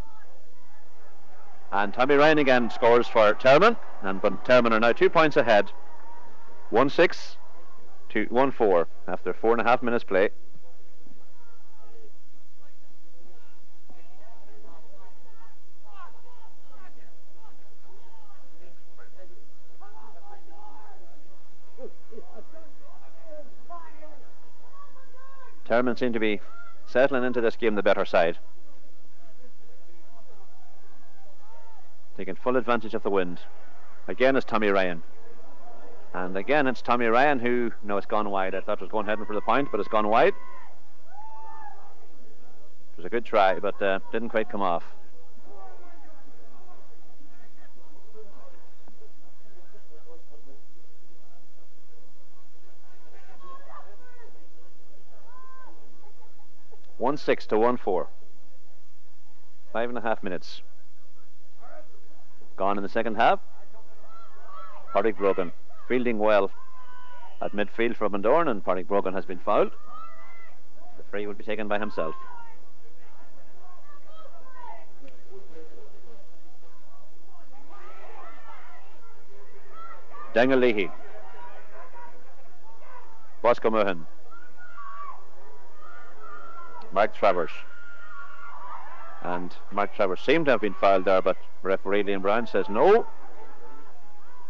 [SPEAKER 1] And Tommy Ryan again scores for Termon. And but Termon are now two points ahead. 1 6 to 1 4 after four and a half minutes play. Termon seem to be settling into this game the better side. Taking full advantage of the wind. Again it's Tommy Ryan. And again it's Tommy Ryan who, no, it's gone wide. I thought it was going heading for the point, but it's gone wide. It was a good try, but uh, didn't quite come off. One six to one four. Five and a half minutes. Gone in the second half. Pádraig Brogan fielding well at midfield for Bundoran and Pádraig Brogan has been fouled. The free will be taken by himself. Daniel Leahy. Bosco Mohan. Mark Travers. And Mark Travers seemed to have been fouled there, but referee Liam Brown says no.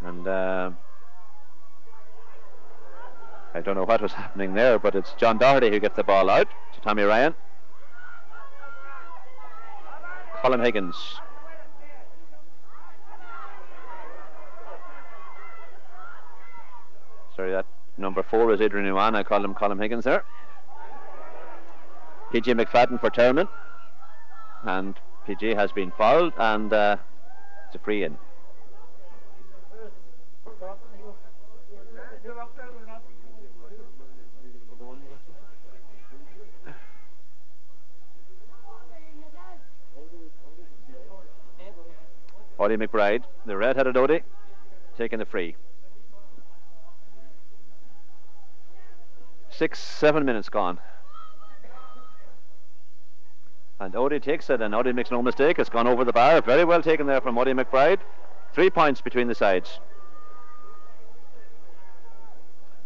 [SPEAKER 1] And uh, I don't know what was happening there, but it's John Doherty who gets the ball out to Tommy Ryan. Colin Higgins. Sorry, that number four is Adrian Ruan. I call him Colin Higgins there. PJ McFadden for Termon. And PJ has been fouled, and uh, it's a free in. Odie McBride, the red-headed Odie, taking the free. Six, seven minutes gone. And Odie takes it, and Odie makes no mistake. It's gone over the bar. Very well taken there from Odie McBride. Three points between the sides.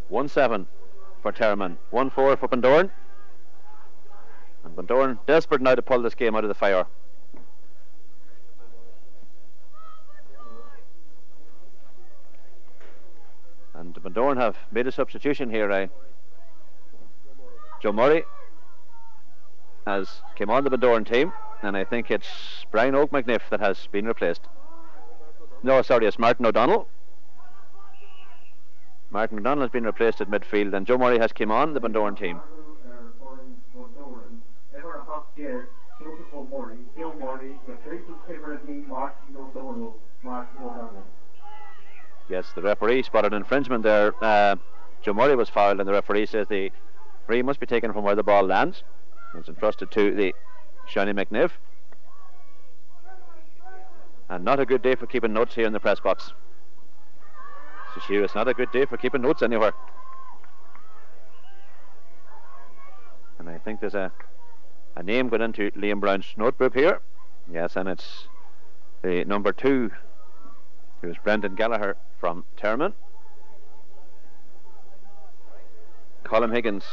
[SPEAKER 1] 1 7 for Termon, 1 4 for Bundoran. And Bundoran desperate now to pull this game out of the fire. And Bundoran have made a substitution here. Uh, Joe Murray has came on the Bundoran team, and I think it's Brian Óg McEniff that has been replaced. No, sorry, it's Martin O'Donnell. Martin O'Donnell has been replaced at midfield, and Joe Murray has come on the Bundoran team. Yes, the referee spotted an infringement there. Uh, Joe Murray was fouled, and the referee says the free must be taken from where the ball lands. It's entrusted to the Shawnee McEniff. And not a good day for keeping notes here in the press box. So it's not a good day for keeping notes anywhere. And I think there's a, a name going into Liam Brown's notebook here. Yes, and it's the number two, who is Brendan Gallagher from Termon. Colin Higgins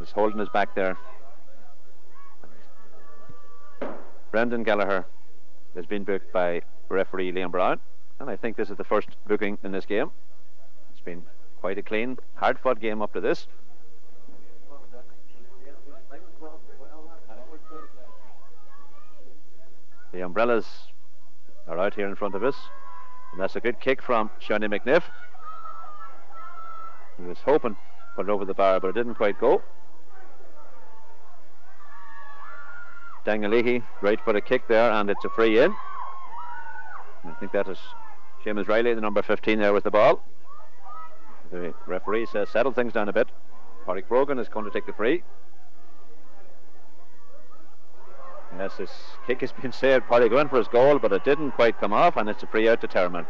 [SPEAKER 1] is holding his back there. Brendan Gallagher has been booked by referee Liam Brown, and I think this is the first booking in this game. It's been quite a clean, hard fought game up to this. The umbrellas are out here in front of us, and that's a good kick from Shawnee McEniff. He was hoping put it over the bar, but it didn't quite go. Daniel Leahy, right foot a kick there, and it's a free in. I think that is Seamus Riley, the number 15 there with the ball. The referee says settle things down a bit. Patrick Brogan is going to take the free. Yes, his kick has been saved. Paddy going for his goal, but it didn't quite come off, and it's a free out to Termon.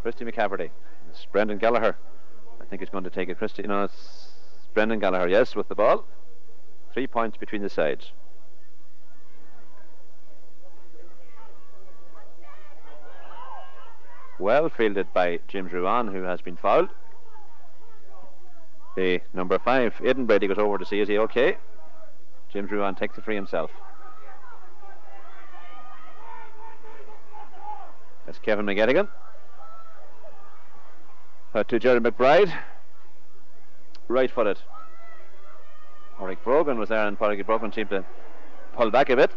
[SPEAKER 1] Christy McCafferty. It's Brendan Gallagher. Think he's going to take it. Christy, no, it's Brendan Gallagher, yes, with the ball. Three points between the sides. Well fielded by James Ruan, who has been fouled. The number five, Aidan Brady, goes over to see is he okay. James Ruan takes the free himself. That's Kevin McGettigan. Uh, to Jerry McBride. Right footed. Pádraig Brogan was there and Pádraig Brogan seemed to pull back a bit.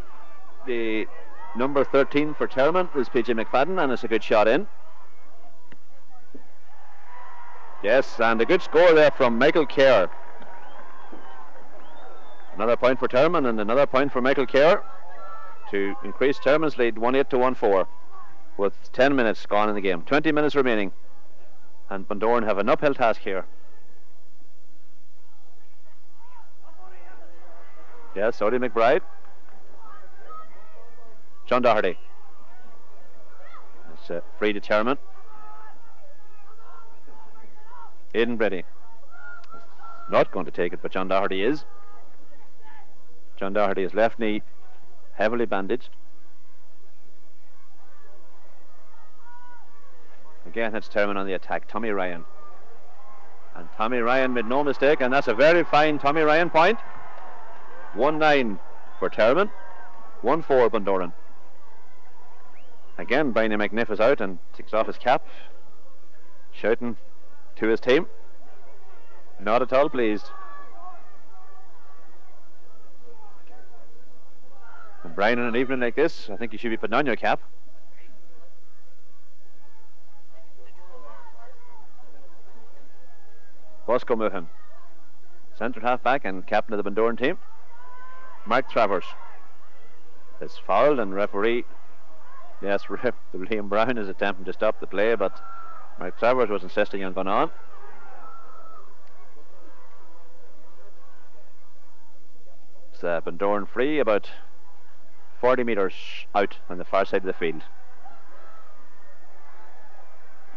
[SPEAKER 1] The number 13 for Termon is PJ McFadden and it's a good shot in. Yes, and a good score there from Michael Kerr. Another point for Termon and another point for Michael Kerr to increase Termon's lead 1 8 to 1 4 with 10 minutes gone in the game. 20 minutes remaining. And Bundoran have an uphill task here. Yes, Odie McBride. John Doherty. It's uh, free to Termon. Aidan Brady. Not going to take it, but John Doherty is. John Doherty's left knee heavily bandaged. Again, it's Termon on the attack. Tommy Ryan. And Tommy Ryan made no mistake, and that's a very fine Tommy Ryan point. 1 9 for Termon, 1 4 Bundoran. Again, Brian McEniff is out and takes off his cap, shouting to his team. Not at all pleased. And Brian, in an evening like this, I think you should be putting on your cap. Bosco Muhan, centre half back and captain of the Bundoran team. Mark Travers. Is fouled and referee. Yes ref, Liam Brown is attempting to stop the play but Mark Travers was insisting on going on. It's uh, free about 40 metres out on the far side of the field.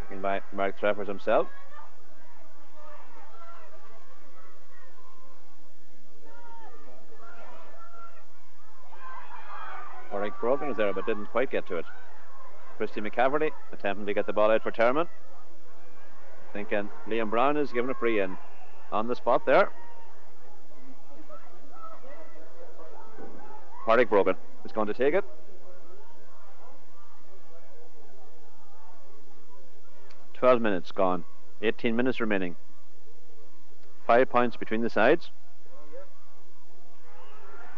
[SPEAKER 1] Taken by Mark Travers himself Pádraig Brogan was there but didn't quite get to it. Christy McCafferty attempting to get the ball out for Termon. Thinking Liam Brown is given a free in on the spot there. Pádraig Brogan is going to take it. Twelve minutes gone. 18 minutes remaining. Five points between the sides.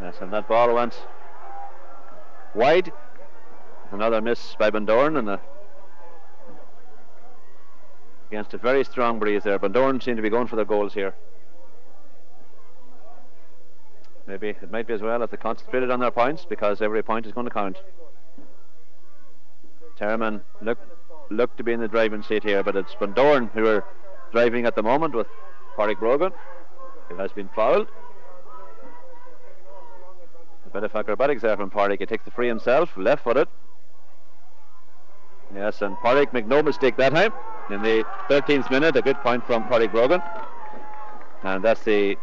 [SPEAKER 1] Yes, and that ball went wide. Another miss by Bundoran and a against a very strong breeze there. Bundoran seem to be going for their goals here. Maybe it might be as well if they concentrated on their points because every point is going to count. Termon look look to be in the driving seat here, but it's Bundoran who are driving at the moment with Pádraig Brogan, who has been fouled. A bit of acrobatics there from Pádraig. He takes the free himself, left footed. Yes, and Pádraig make no mistake that time. In the 13th minute, a good point from Paddy Brogan. And that's the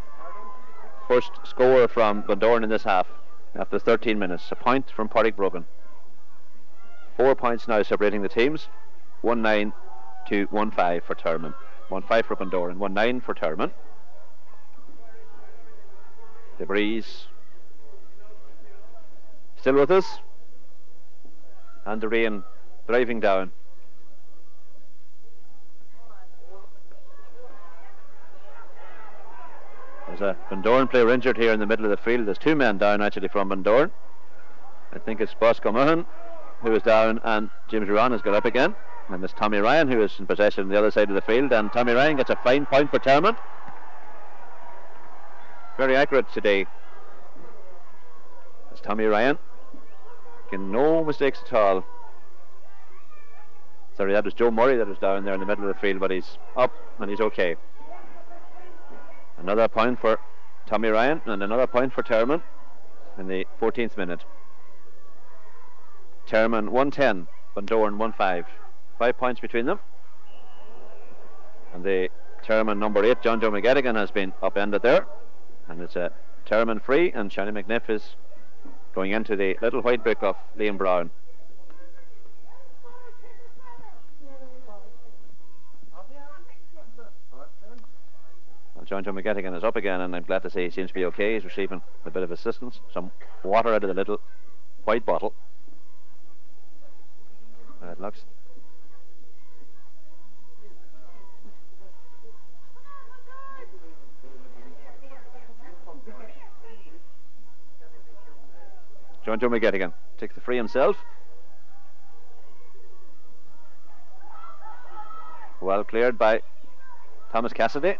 [SPEAKER 1] first score from Bundoran in this half after 13 minutes. A point from Paddy Brogan. Four points now separating the teams. 1 9 to 1 5 for Termon. 1 5 for Bundoran, 1 9 for Termon. The breeze still with us. And the rain driving down. There's a Bundoran player injured here in the middle of the field. There's two men down actually from Bundoran. I think it's Bosco Mahon who is down and James Ruan has got up again. And there's Tommy Ryan who is in possession on the other side of the field. And Tommy Ryan gets a fine point for Termon. Very accurate today. That's Tommy Ryan. Making no mistakes at all. Sorry, that was Joe Murray that was down there in the middle of the field, but he's up and he's okay. Another point for Tommy Ryan and another point for Termon in the 14th minute. Termon 110, Bundoran 1-5. Five points between them. And the Termon number 8, John Joe McGettigan, has been upended there. And it's a Termon free, and Shiny McEniff is going into the little white book of Liam Brown. Well, John Joe McGettigan is up again, and I'm glad to say he seems to be okay. He's receiving a bit of assistance, some water out of the little white bottle. Uh, it looks. John Joe McGettigan takes the free himself. Well cleared by Thomas Cassidy,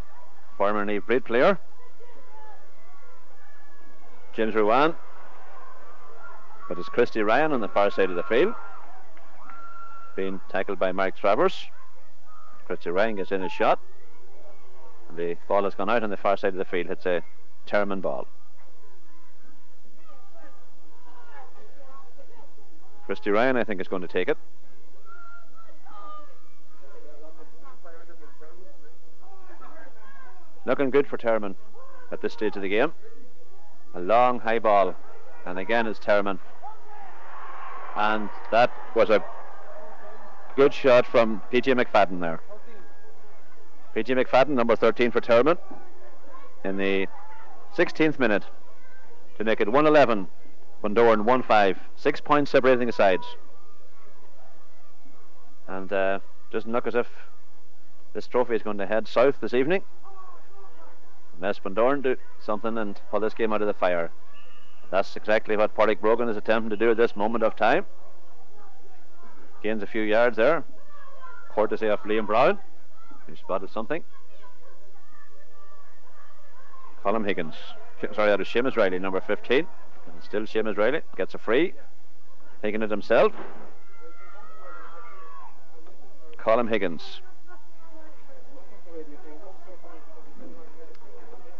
[SPEAKER 1] former Naomh Bríd player. James Ruan. But it's Christy Ryan on the far side of the field. Being tackled by Mark Travers. Christy Ryan gets in his shot. The ball has gone out on the far side of the field. It's a Termon ball. Christy Ryan, I think, is going to take it. Looking good for Termon at this stage of the game. A long high ball, and again it's Termon. And that was a good shot from PJ McFadden there. PJ McFadden, number 13 for Termon, in the 16th minute to make it 111 Bundoran 1 5. Six points separating the sides. And uh, doesn't look as if this trophy is going to head south this evening. Unless Bundoran do something and pull this game out of the fire. That's exactly what Pádraig Brogan is attempting to do at this moment of time. Gains a few yards there. Courtesy of Liam Brown, who spotted something. Colin Higgins. Sorry, that was Seamus Riley, number 15. And still Seamus Riley gets a free. Taking it himself. Colin Higgins.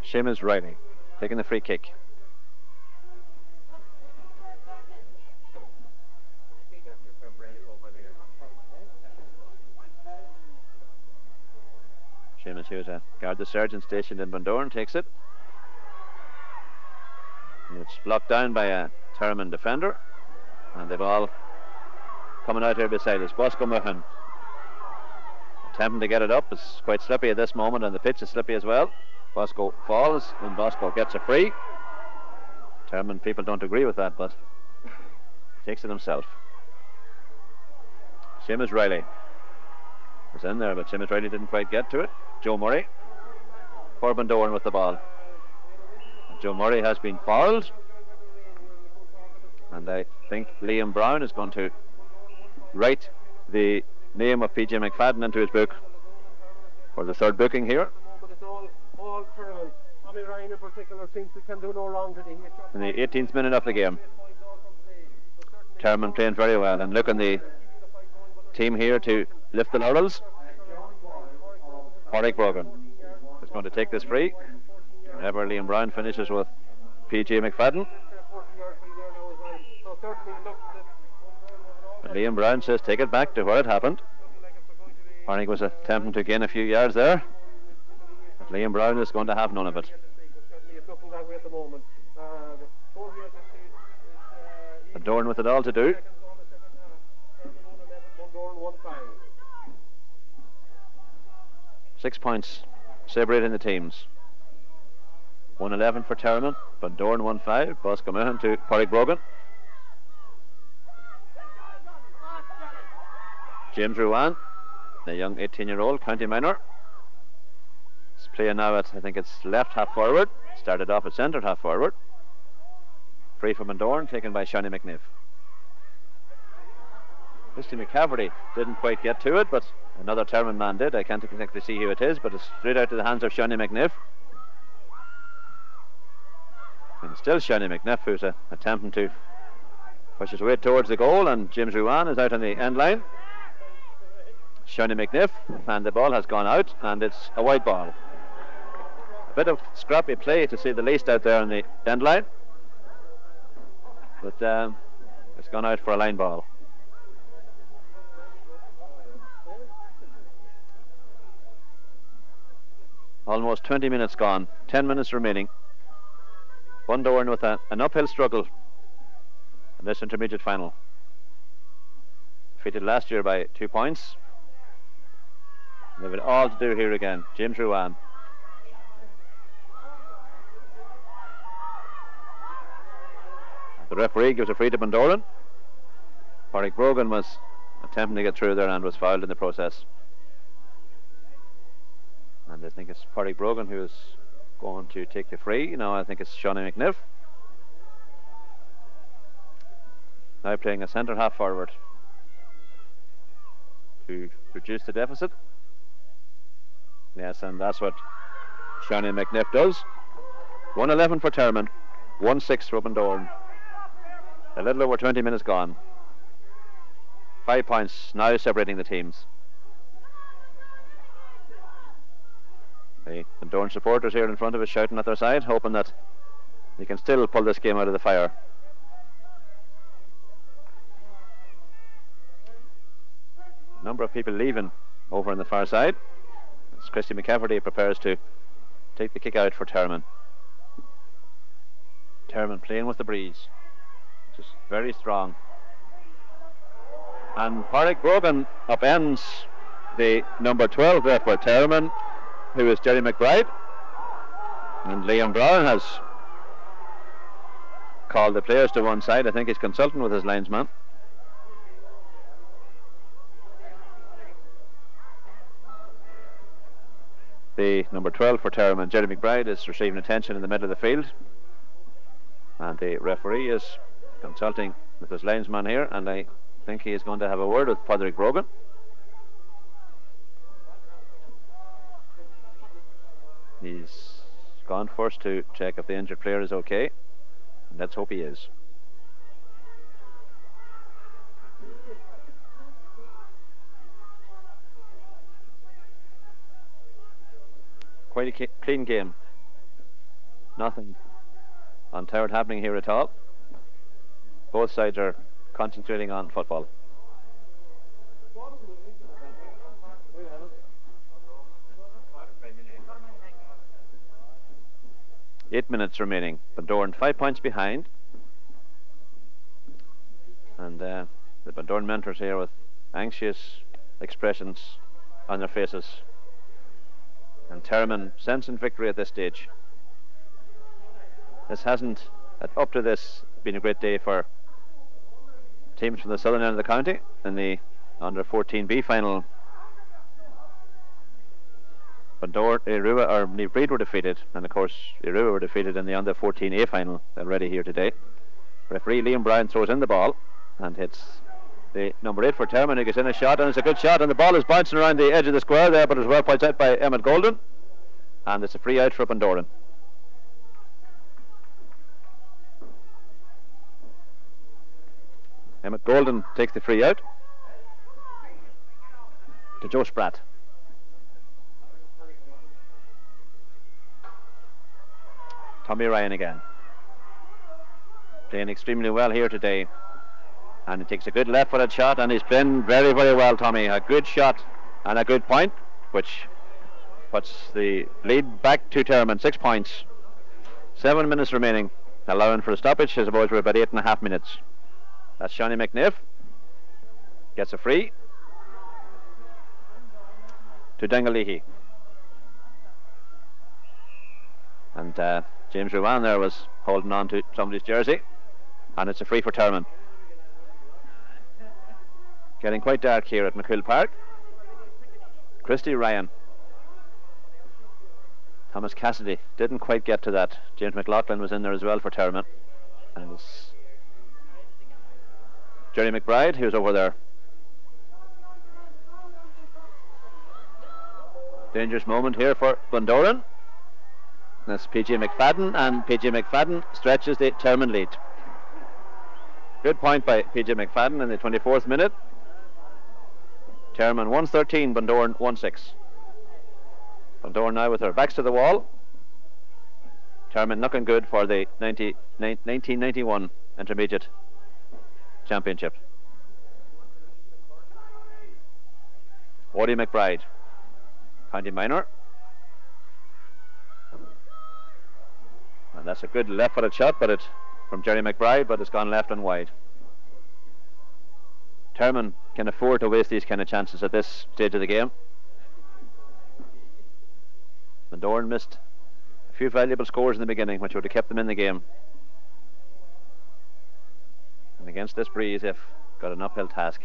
[SPEAKER 1] Seamus Riley taking the free kick. Seamus a guard the sergeant stationed in Bundoran takes it. It's blocked down by a Termon defender. And they've all coming out here beside us. Bosco Mahan attempting to get it up. It's quite slippy at this moment, and the pitch is slippy as well. Bosco falls, and Bosco gets a free. Termon people don't agree with that, but takes it himself. Seamus Riley was in there, but Seamus Riley didn't quite get to it. Joe Murray. Corbin Doran with the ball. Joe Murray has been fouled. And I think Liam Brown is going to write the name of PJ McFadden into his book for the third booking here. In the 18th minute of the game. Termon playing very well and looking the team here to lift the laurels. Pádraig Brogan is going to take this free. Whenever Liam Brown finishes with PJ McFadden. Liam Brown says take it back to where it happened. Barney was attempting to gain a few yards there. But Liam Brown is going to have none of it. Doran with it all to do.
[SPEAKER 2] seconds on the second half. Termon 111, Bundoran 1 5.
[SPEAKER 1] Six points separating the teams. 111 for Termon, Bundoran 1 5, Boscomahan to Pádraig Brogan. James Ruan, the young 18 year old county minor. He's playing now at, I think it's left half forward. Started off at centre half forward. Free from Bundoran, taken by Shawnee McEniff. Christy McCafferty didn't quite get to it, but another Termon man did. I can't exactly see who it is, but it's straight out to the hands of Shawnee McEniff. And still Shawnee McEniff who's uh, attempting to push his way towards the goal, and James Ruan is out on the end line. Shawnee McEniff, and the ball has gone out, and it's a wide ball. A bit of scrappy play to say the least out there on the end line, but um, it's gone out for a line ball. Almost 20 minutes gone, 10 minutes remaining. Bundoran with a, an uphill struggle in this intermediate final. Defeated last year by two points. They have it all to do here again. James Ruan. The referee gives a free to Bundoran. Pádraig Brogan was attempting to get through there and was fouled in the process. And I think it's Pádraig Brogan who is going to take the free. Now I think it's Shawnee McEniff. Now playing a centre half forward to reduce the deficit. Yes, and that's what Shawnee McEniff does. 111 for Termon, 1 6 for Bundoran. A little over 20 minutes gone. Five points now separating the teams. The Bundoran supporters here in front of us shouting at their side, hoping that they can still pull this game out of the fire. A number of people leaving over on the far side as Christy McCafferty prepares to take the kick out for Termon. Termon playing with the breeze, just very strong. And Pádraig Brogan upends the number 12 there for Termon, who is Jerry McBride. And Liam Brown has called the players to one side. I think he's consulting with his linesman. The number 12 for Termon, Jerry McBride, is receiving attention in the middle of the field. And the referee is consulting with his linesman here, and I think he is going to have a word with Padraig Brogan. He's gone first to check if the injured player is okay, and let's hope he is. Quite a clean game. Nothing untoward happening here at all. Both sides are concentrating on football. Eight minutes remaining. Bundoran five points behind. And uh, the Bundoran mentors here with anxious expressions on their faces. And Termon sensing victory at this stage. This hasn't, up to this, been a great day for teams from the southern end of the county in the under 14B final. Bandor, Aodh Ruadh, or Naomh Bríd were defeated, and of course Aodh Ruadh were defeated in the under 14A final already here today. Referee Liam Brown throws in the ball and hits the number 8 for Termon who gets in a shot, and it's a good shot, and the ball is bouncing around the edge of the square there, but it's well pointed out by Emmett Golden, and it's a free out for Bundoran. Emmett Golden takes the free out to Joe Spratt. Tommy Ryan again. Playing extremely well here today. And he takes a good left footed shot and he's playing very, very well, Tommy. A good shot And a good point, which puts the lead back to Termon. Six points. Seven minutes remaining. Allowing for a stoppage, I suppose we're about eight and a half minutes. That's Shawnee McEniff. Gets a free. To Daniel Leahy. And uh, James Ruan there was holding on to somebody's jersey. And it's a free for Termon. Getting quite dark here at McCool Park. Christy Ryan. Thomas Cassidy didn't quite get to that. James McLaughlin was in there as well for Termon. And it was Jerry McBride, who was over there. Dangerous moment here for Bundoran. That's PJ McFadden, and PJ McFadden stretches the Termon lead. Good point by PJ McFadden in the 24th minute. Termon 113, Bundoran 16. Bundoran now with her backs to the wall. Termon looking good for the 90, 1991 Intermediate Championship. Woody McBride, County Minor. And that's a good left-footed shot, but it from Jerry McBride, but it's gone left and wide. Termon can afford to waste these kind of chances at this stage of the game. Bundoran missed a few valuable scores in the beginning, which would have kept them in the game. And against this breeze, they've got an uphill task.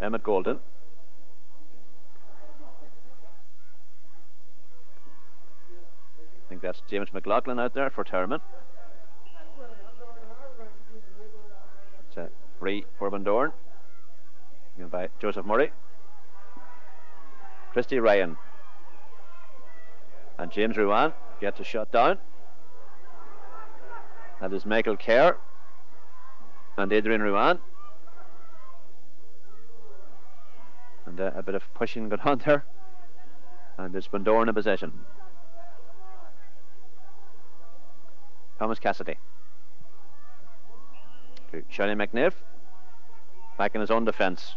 [SPEAKER 1] Emmett Golden. I think that's James McLaughlin out there for Termon. It's a free for Bundoran. Given by Joseph Murray. Christy Ryan. And James Ruan gets a shot down. That is Michael Kerr and Adrian Ruan. And uh, a bit of pushing going on there. And it's Bundoran in possession. Thomas Cassidy. To McEniff. Back in his own defence.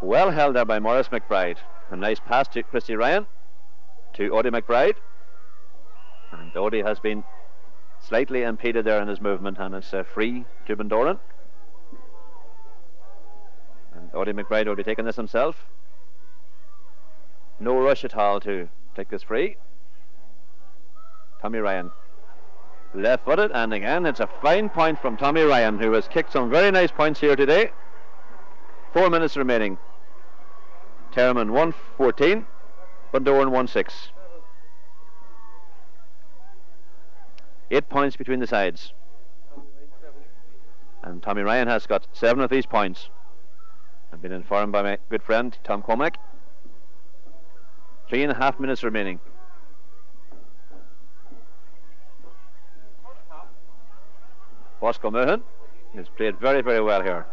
[SPEAKER 1] Well held there by Morris McBride. A nice pass to Christy Ryan. To Odie McBride. And Odie has been slightly impeded there in his movement and it's uh, free to Bundoran. And Odie McBride will be taking this himself. No rush at all to take this free. Tommy Ryan left footed and again it's a fine point from Tommy Ryan who has kicked some very nice points here today. Four minutes remaining. Termon 114, Bundoran 16. Eight points between the sides. And Tommy Ryan has got seven of these points. I've been informed by my good friend Tom Comack. Three and a half minutes remaining. Bosco Mohan has played very, very well here.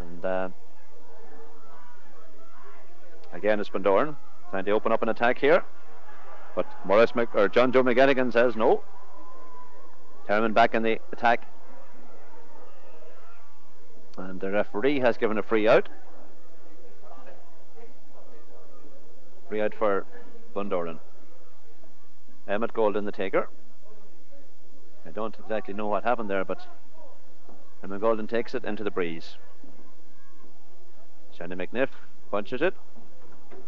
[SPEAKER 1] And uh, again, it's Bundoran trying to open up an attack here. But Morris Mc, or John Joe McGettigan says no. Termon back in the attack. And the referee has given a free out. Free out for Bundoran. Emmett Golden the taker. I don't exactly know what happened there, but Emmett Golden takes it into the breeze. Shannon McEniff punches it.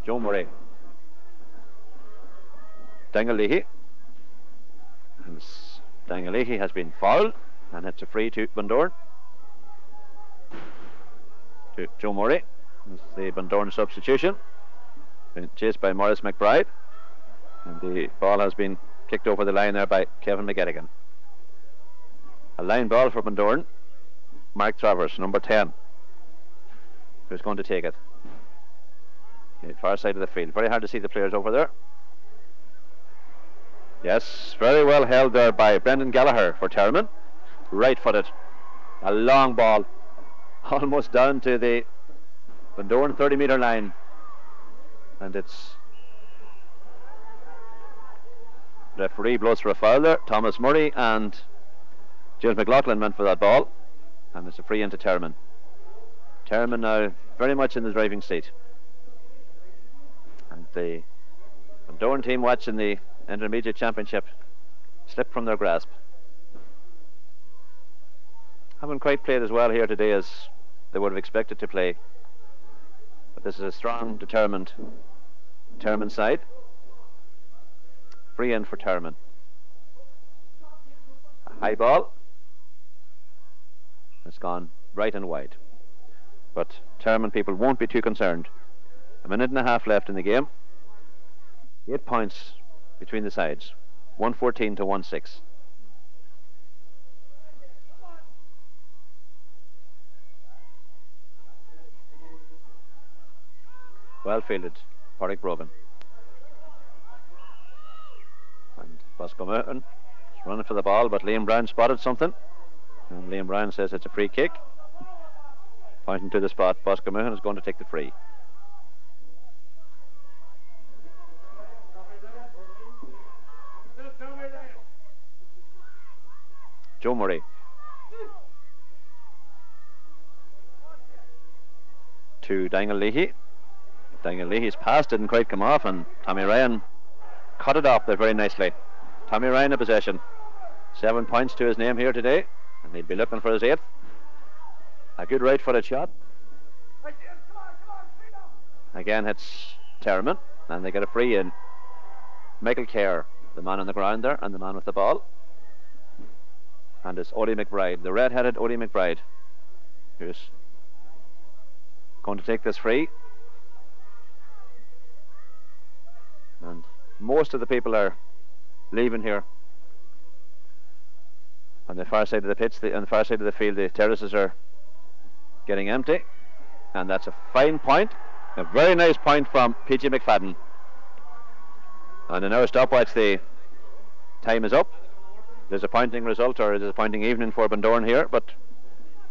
[SPEAKER 1] Joe Murray Daniel Leahy. And Daniel Leahy has been fouled and it's a free to Bundoran. To Joe Murray. It's the Bundoran substitution. Been chased by Morris McBride. And the ball has been kicked over the line there by Kevin McGettigan. A line ball for Bundoran. Mark Travers, number 10, who's going to take it. Far side of the field. Very hard to see the players over there. Yes, very well held there by Brendan Gallagher for Termon. Right footed. A long ball. Almost down to the Bundoran 30 metre line. And it's referee blows for a foul there. Thomas Murray and James McLaughlin went for that ball, and it's a free into Termon. Termon now very much in the driving seat. And the Bundoran team watching the Intermediate Championship slip from their grasp. Haven't quite played as well here today as they would have expected to play. But this is a strong, determined Termon side. Free in for Termon. A high ball. It's gone right and wide. But Termon people won't be too concerned. A minute and a half left in the game. Eight points between the sides. 114 to 1 6. Well fielded, Pádraig Brogan. And Bosco Merton is running for the ball, but Liam Brown spotted something. And Liam Brown says it's a free kick. Pointing to the spot, Bosco Merton is going to take the free. Joe Murray. To Daniel Leahy. Daniel Leahy's pass didn't quite come off, and Tommy Ryan cut it off there very nicely. Tommy Ryan in possession. Seven points to his name here today, and he'd be looking for his eighth. A good right footed shot. Again it's Termon, and they get a free in. Michael Kerr, the man on the ground there, and the man with the ball. And it's Odie McBride, the red headed Odie McBride, who's going to take this free. And most of the people are leaving here. On the far side of the pitch, the, on the far side of the field, the terraces are getting empty. And that's a fine point. A very nice point from PJ McFadden. And in our stopwatch, the time is up. Disappointing result or a disappointing evening for Bundoran here, but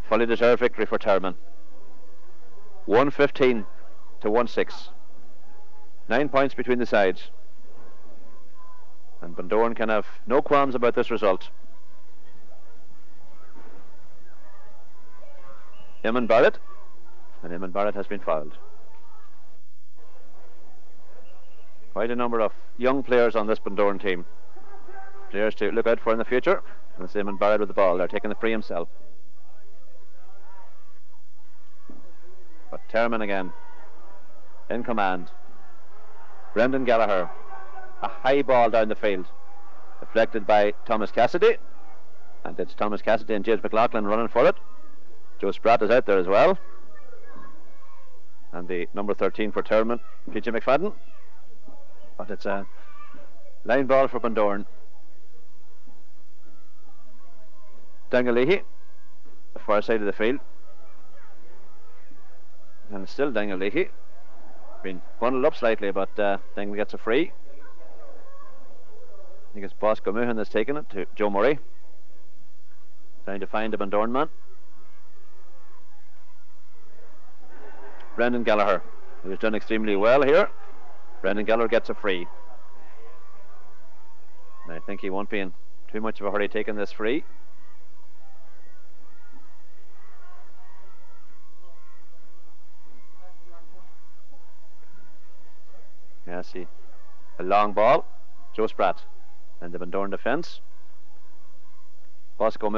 [SPEAKER 1] fully deserved victory for Termon. 115 to 1 6. Nine points between the sides. And Bundoran can have no qualms about this result. Eamon Barrett, and Eamon Barrett has been fouled. Quite a number of young players on this Bundoran team. Players to look out for in the future. And it's Eamon Barrett with the ball. They're taking the free himself. But Termon again in command. Brendan Gallagher. A high ball down the field. Deflected by Thomas Cassidy. And it's Thomas Cassidy and James McLaughlin running for it. Joe Spratt is out there as well. And the number 13 for Termon, PJ McFadden. But it's a line ball for Bundoran. Daniel Leahy, the far side of the field. And still Daniel Leahy. Been bundled up slightly, but uh, gets a free. I think it's Bosco Muhan that's taken it to Joe Murray. Trying to find a Bundoran man. Brendan Gallagher, who's done extremely well here. Brendan Gallagher gets a free. And I think he won't be in too much of a hurry taking this free. Yeah, see. A long ball. Joe Spratt. And the Bundoran defence. Bosco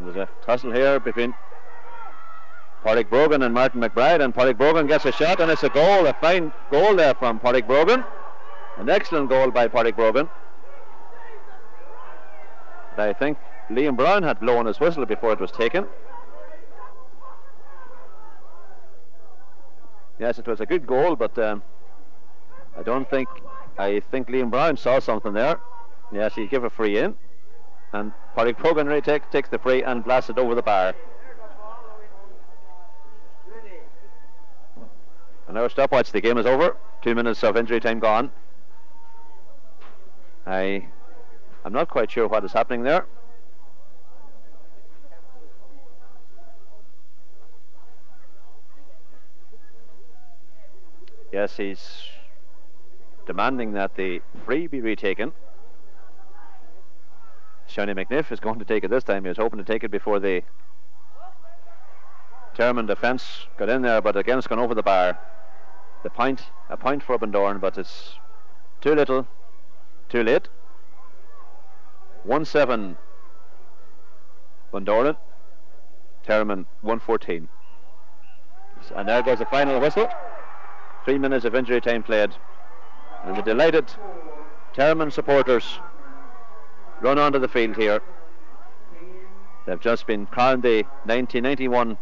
[SPEAKER 1] There's a tussle here between Pádraig Brogan and Martin McBride, and Pádraig Brogan gets a shot, and it's a goal, a fine goal there from Pádraig Brogan. An excellent goal by Pádraig Brogan. I think Liam Brown had blown his whistle before it was taken. Yes, it was a good goal, but um, I don't think. I think Liam Brown saw something there. Yes, he gave a free in, and Pádraig Brogan really take, takes the free and blasts it over the bar. And our stopwatch, the game is over. Two minutes of injury time gone. I, I'm not quite sure what is happening there. Yes, he's demanding that the free be retaken. Shiny McEniff is going to take it this time. He was hoping to take it before the Termon defence got in there, but again it's gone over the bar. The point, a point for Bundoran, but it's too little, too late. 1 7 Bundoran, Termon 114. And there goes the final whistle. Three minutes of injury time played. And the delighted Termon supporters run onto the field here. They've just been crowned the 1991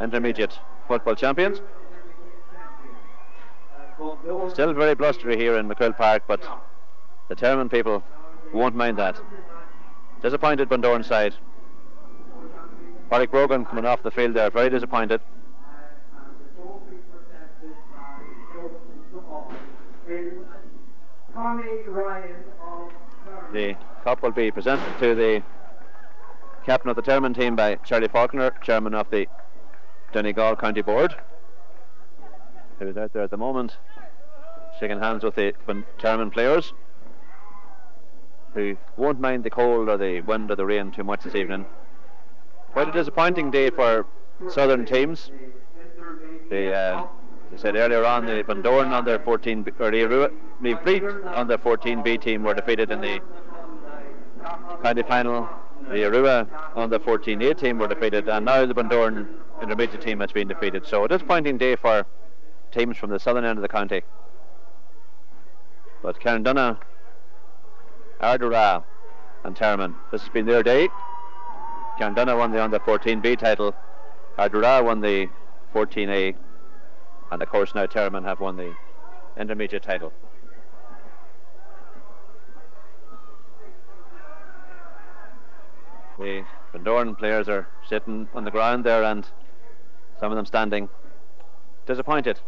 [SPEAKER 1] intermediate football champions. Still very blustery here in McCool Park, but the Termon people won't mind that. Disappointed Bundoran side. Warwick Brogan coming off the field there, very disappointed. The cup will be presented to the captain of the Termon team by Charlie Faulkner, chairman of the Donegal County Board, who is out there at the moment, shaking hands with the Termon players, who won't mind the cold or the wind or the rain too much this evening. Quite a disappointing day for southern teams. The uh, I said earlier on, the Bundoran on their 14, or Fleet on their 14B team were defeated in the county final. The Aodh Ruadh on the 14A team were defeated, and now the Bundoran intermediate team has been defeated. So a disappointing day for teams from the southern end of the county. But Carndonagh, Ardara, and Termon, this has been their day. Carndonagh won the under 14B title, Ardara won the 14A and of course now Termon have won the intermediate title. The Bundoran players are sitting on the ground there and some of them standing disappointed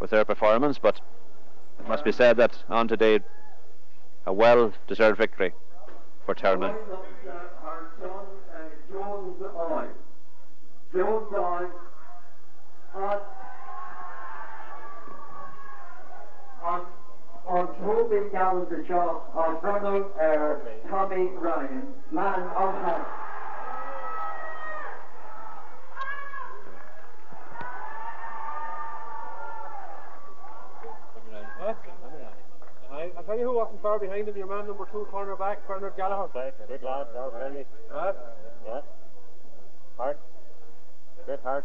[SPEAKER 1] with their performance, but it must be said that on today a well deserved victory for Termon. Jones
[SPEAKER 4] on on Toby down the job on brother uh, Tommy Ryan, man of house.
[SPEAKER 2] I, I tell you who wasn't far behind him, your man number two cornerback, Bernard Gallagher.
[SPEAKER 3] Right, good lad, no friendly.
[SPEAKER 2] Huh?
[SPEAKER 3] Yeah. Hard. Bit hard.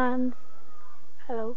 [SPEAKER 5] Band. Hello.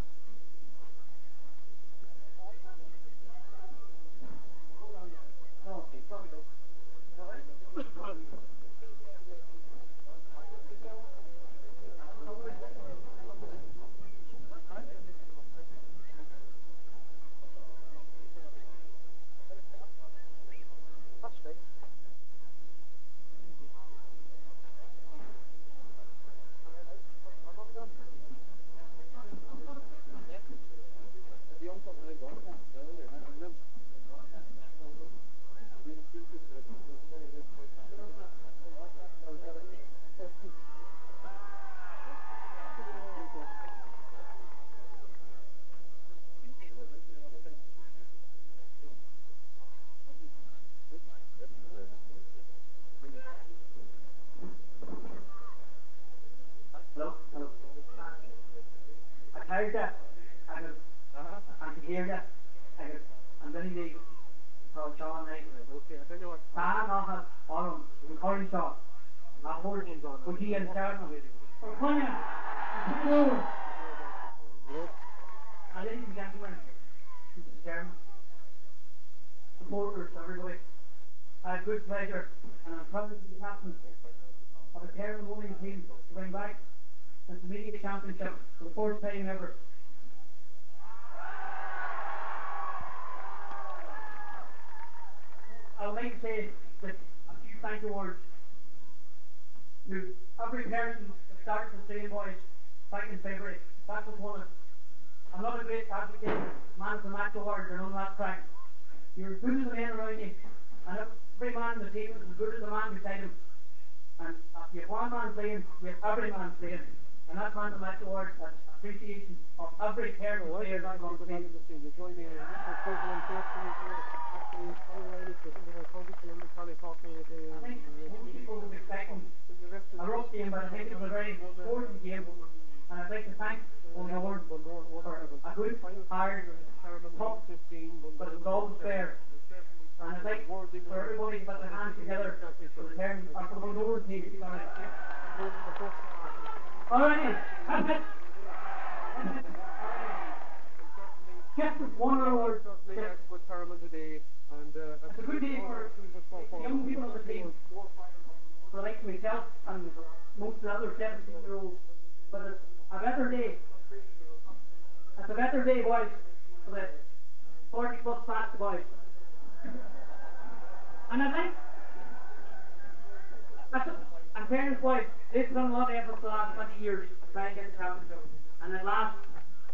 [SPEAKER 4] Boys, they've done a lot of effort for the last 20 years to try and get the championship. And at last,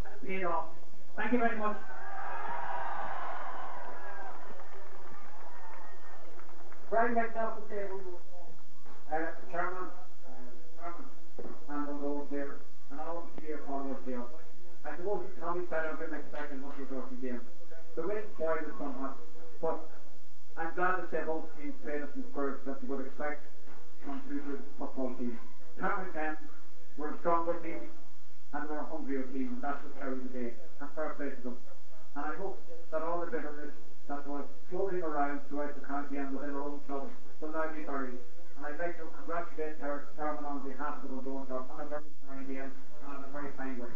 [SPEAKER 4] it's paid off. Thank you very much. Brian McDuff will say, uh, Chairman, uh, Chairman, and the Lord there, and all of you forward there. I suppose Tommy I've been expecting much of the game. The win spoiled it somewhat, but I'm glad to say both teams played us in spirit that you would expect from future football teams. Chairman then, we're a stronger team, and we're a hungrier team, and that's the carry today, and fair play to them. And I hope that all the bitterness that was floating around throughout the county and within our own club will now be buried. And I'd like to congratulate our chairman on behalf of the O'Donnell on a very fine game and a very fine way.